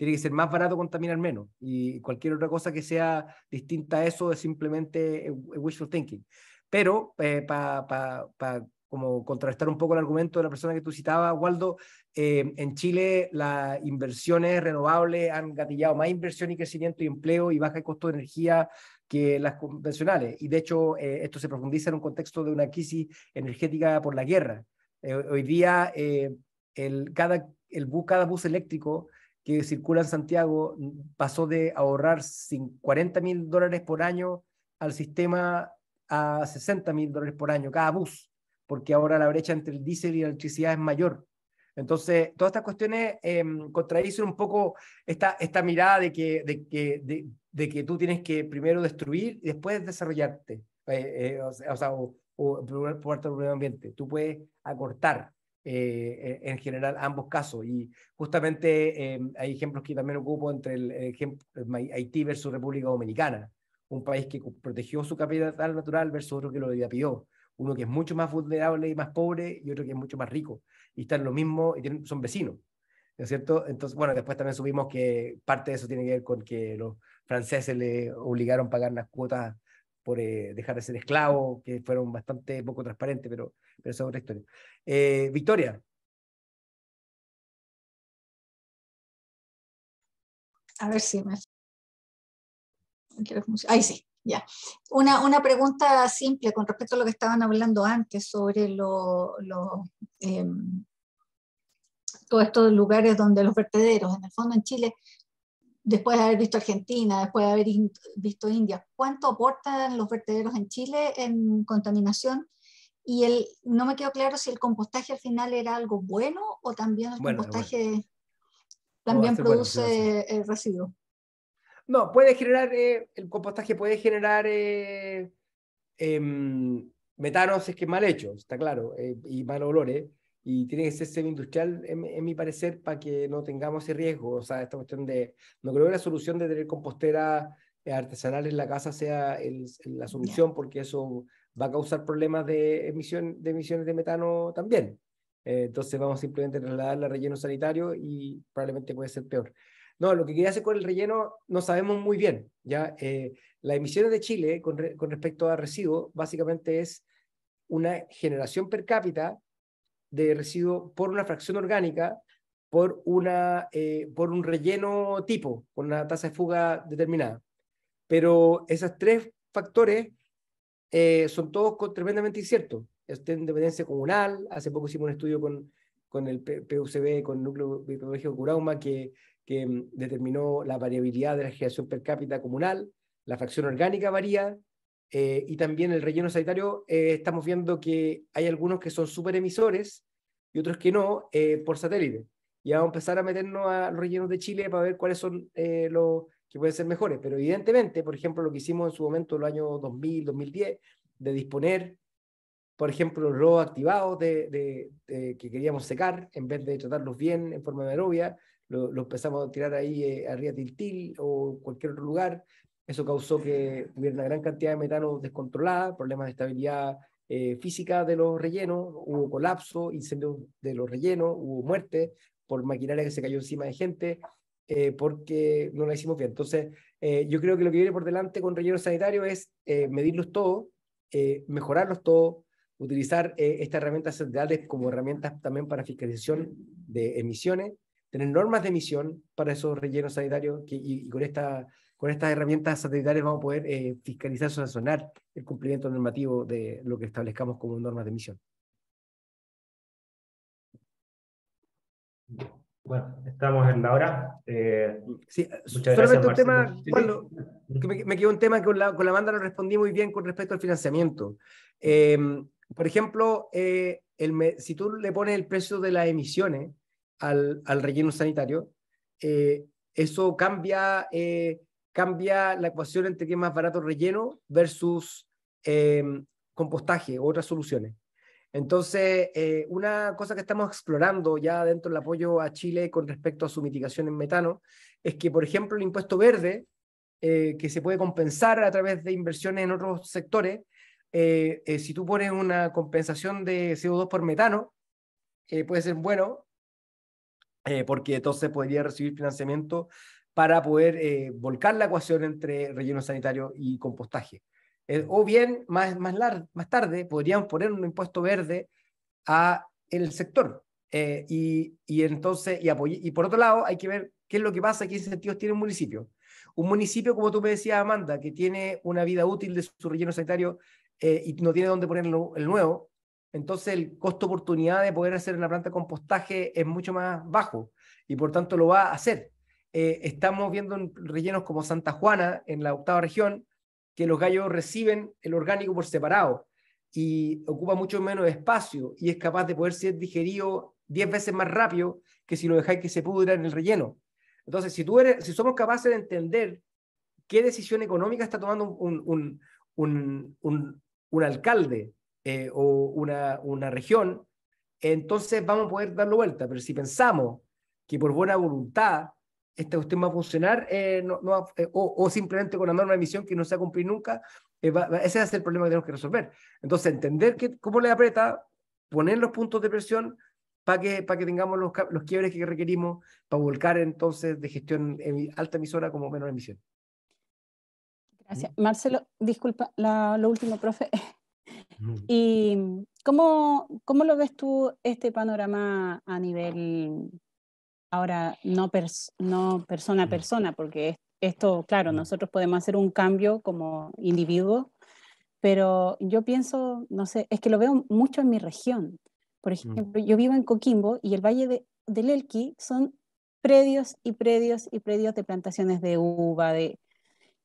tiene que ser más barato contaminar menos. Y cualquier otra cosa que sea distinta a eso es simplemente wishful thinking. Pero eh, para pa, como contrastar un poco el argumento de la persona que tú citabas, Waldo, eh, en Chile las inversiones renovables han gatillado más inversión y crecimiento y empleo y baja costo de energía que las convencionales. Y de hecho, eh, esto se profundiza en un contexto de una crisis energética por la guerra. Eh, hoy día, eh, el, cada, el bus, cada bus eléctrico que circula en Santiago pasó de ahorrar 40 mil dólares por año al sistema a 60 mil dólares por año cada bus, porque ahora la brecha entre el diésel y la electricidad es mayor. Entonces, todas estas cuestiones eh, contradicen un poco esta, esta mirada de que, de, que, de, de, que tú tienes que primero destruir y después desarrollarte, eh, eh, o, sea, o, o por medio ambiente. Tú puedes acortar, eh, en general ambos casos. Y justamente eh, hay ejemplos que también ocupo entre el, ejemplo, Haití versus República Dominicana, un país que protegió su capital natural versus otro que lo pidió. Uno que es mucho más vulnerable y más pobre y otro que es mucho más rico. Y están lo mismo y tienen, son vecinos. ¿No es cierto? Entonces, bueno, después también subimos que parte de eso tiene que ver con que los franceses le obligaron a pagar las cuotas por eh, dejar de ser esclavos, que fueron bastante poco transparentes, pero, pero eso es otra historia. Eh, Victoria. A ver si me... Ahí sí, ya. Una, una pregunta simple con respecto a lo que estaban hablando antes sobre lo, lo eh, todos estos lugares donde los vertederos, en el fondo en Chile, después de haber visto Argentina, después de haber visto India, ¿cuánto aportan los vertederos en Chile en contaminación? Y el, no me quedó claro si el compostaje al final era algo bueno o también el bueno, compostaje... Bueno. también produce el residuo. No, puede generar, el compostaje puede generar metano si es que es mal hecho, está claro, y mal olores y tiene que ser semi-industrial, en, mi parecer, para que no tengamos ese riesgo. O sea, esta cuestión de. No creo que la solución de tener compostera artesanal en la casa sea la solución, porque eso va a causar problemas de, emisión, de emisiones de metano también. Eh, entonces vamos simplemente a trasladarla a relleno sanitario y probablemente puede ser peor. No, lo que quería hacer con el relleno no sabemos muy bien. ¿ya? Eh, las emisiones de Chile con, con respecto a residuos básicamente es una generación per cápita de residuo por una fracción orgánica, por, una, eh, por un relleno tipo, con una tasa de fuga determinada. Pero esos tres factores eh, son todos tremendamente inciertos. Esta independencia comunal, hace poco hicimos un estudio con, con el PUCB, con el Núcleo Biológico Curauma, que, que mm, determinó la variabilidad de la generación per cápita comunal, la fracción orgánica varía, eh, y también el relleno sanitario, eh, estamos viendo que hay algunos que son super emisores y otros que no, eh, por satélite. Y vamos a empezar a meternos a los rellenos de Chile para ver cuáles son los que pueden ser mejores. Pero evidentemente, por ejemplo, lo que hicimos en su momento, en el año 2000, 2010, de disponer, por ejemplo, los activados de, de, que queríamos secar, en vez de tratarlos bien en forma de aerobia, lo, empezamos a tirar ahí arriba Tiltil o cualquier otro lugar eso causó que hubiera una gran cantidad de metano descontrolada, problemas de estabilidad eh, física de los rellenos, hubo colapso, incendios de los rellenos, hubo muerte por maquinaria que se cayó encima de gente, eh, porque no la hicimos bien. Entonces, eh, yo creo que lo que viene por delante con relleno sanitario es medirlos todos, mejorarlos todos, utilizar estas herramientas centrales como herramientas también para fiscalización de emisiones, tener normas de emisión para esos rellenos sanitarios que, y, y con esta con estas herramientas satelitales vamos a poder eh, fiscalizar, sancionar el cumplimiento normativo de lo que establezcamos como normas de emisión. Bueno, estamos en la hora. Eh, sí, solamente un tema, me, quedó un tema que con la, con la banda lo respondí muy bien con respecto al financiamiento. Em, por ejemplo, eh, el, si tú le pones el precio de las emisiones al, al relleno sanitario, eso cambia cambia la ecuación entre qué es más barato relleno versus em, compostaje o otras soluciones. Entonces, eh, una cosa que estamos explorando ya dentro del apoyo a Chile con respecto a su mitigación en metano es que, por ejemplo, el impuesto verde, eh, que se puede compensar a través de inversiones en otros sectores, eh, si tú pones una compensación de CO2 por metano, puede ser bueno, porque entonces podría recibir financiamiento para poder eh, volcar la ecuación entre relleno sanitario y compostaje. Eh, o bien, más, más, más tarde, podríamos poner un impuesto verde a el sector. Eh, y, y, entonces, y, y por otro lado, hay que ver qué es lo que pasa, qué incentivos tiene un municipio. Un municipio, como tú me decías, Amanda, que tiene una vida útil de su relleno sanitario y no tiene dónde poner el nuevo, entonces el costo oportunidad de poder hacer una planta de compostaje es mucho más bajo y por tanto lo va a hacer. Eh, estamos viendo en rellenos como Santa Juana, en la octava región, que los gallos reciben el orgánico por separado y ocupa mucho menos espacio y es capaz de poder ser digerido 10 veces más rápido que si lo dejáis que se pudra en el relleno. Entonces, si, tú eres, si somos capaces de entender qué decisión económica está tomando un, un, un, un, un alcalde eh, o una, una región, entonces vamos a poder darlo vuelta. Pero si pensamos que por buena voluntad esta cuestión va a funcionar eh, no, no, eh, o, o, simplemente con la norma de emisión que no se va a cumplir nunca. Eh, ese va a ser el problema que tenemos que resolver. Entonces, entender que, cómo le aprieta, poner los puntos de presión para que, para que tengamos los, los quiebres que requerimos para volcar entonces de gestión alta emisora como menor emisión. Gracias. Marcelo, disculpa, lo último, profe. ¿Y cómo, cómo lo ves tú este panorama a nivel Ahora, no, no persona a persona, porque esto, claro, nosotros podemos hacer un cambio como individuo, pero yo pienso, no sé, es que lo veo mucho en mi región. Por ejemplo, yo vivo en Coquimbo y el Valle de, del Elqui son predios y predios y predios de plantaciones de uva, de,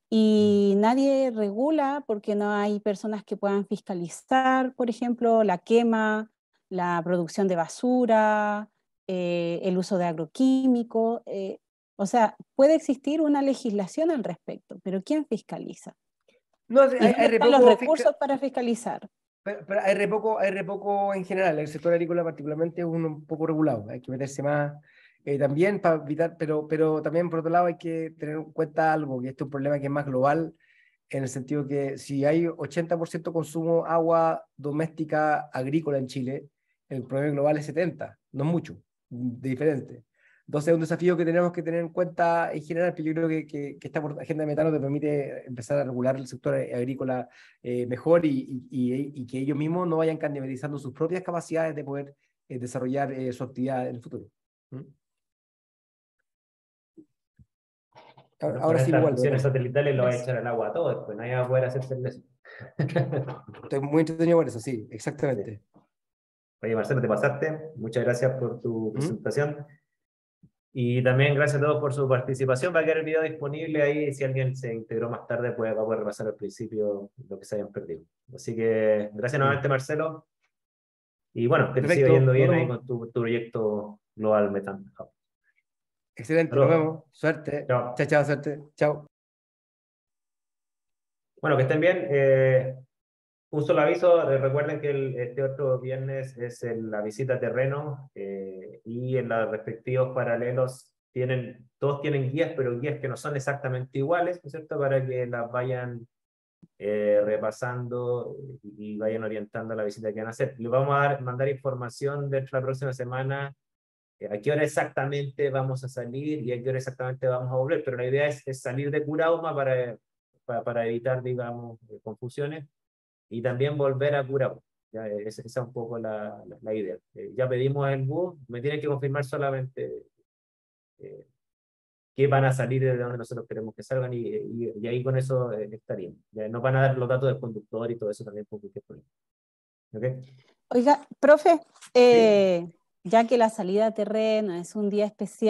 y nadie regula porque no hay personas que puedan fiscalizar, por ejemplo, la quema, la producción de basura, eh, el uso de agroquímicos. Eh, o sea, puede existir una legislación al respecto, pero ¿quién fiscaliza? No, hay, hay los recursos para fiscalizar. Pero, hay, re poco, hay poco en general, el sector agrícola particularmente es un, poco regulado, hay que meterse más eh, también para evitar, pero, pero también por otro lado hay que tener en cuenta algo, que este es un problema que es más global, en el sentido que si hay 80% consumo agua doméstica agrícola en Chile, el problema global es 70, no es mucho, diferente. Entonces es un desafío que tenemos que tener en cuenta en general, pero yo creo que, que, esta agenda de metano te permite empezar a regular el sector agrícola eh, mejor y, y, y, que ellos mismos no vayan canibalizando sus propias capacidades de poder eh, desarrollar eh, su actividad en el futuro. ¿Mm? Ahora, ahora sí, igual. Las satelitales lo va a echar al agua a todos, pues nadie va a poder hacer cerveza. Estoy muy entretenido por eso, sí, exactamente. Oye, Marcelo, te pasaste. Muchas gracias por tu ¿Mm? presentación. Y también gracias a todos por su participación. Va a quedar el video disponible ahí. Si alguien se integró más tarde, pues va a poder repasar al principio lo que se hayan perdido. Así que gracias nuevamente, Marcelo. Y bueno, que te siga yendo bien ahí con tu, proyecto Global Metan Excelente, nos vemos. Suerte. Chao. chao, chao, suerte. Chao. Bueno, que estén bien. Eh, un solo aviso, eh, recuerden que el, este otro viernes es la visita a terreno eh, y en los respectivos paralelos tienen, todos tienen guías, pero guías que no son exactamente iguales, ¿no es cierto? Para que las vayan eh, repasando y, vayan orientando la visita que van a hacer. Les vamos a mandar información de la próxima semana a qué hora exactamente vamos a salir y a qué hora exactamente vamos a volver, pero la idea es, salir de Curauma para, para, para evitar, digamos, confusiones y también volver a Curabo. Ya, esa es un poco la, la, idea. Eh, ya pedimos el bus, me tienen que confirmar solamente eh, qué van a salir de donde nosotros queremos que salgan y, y, ahí con eso eh, estaríamos. Ya nos van a dar los datos del conductor y todo eso también por ¿Okay? Oiga, profe, eh, ya que la salida a terreno es un día especial,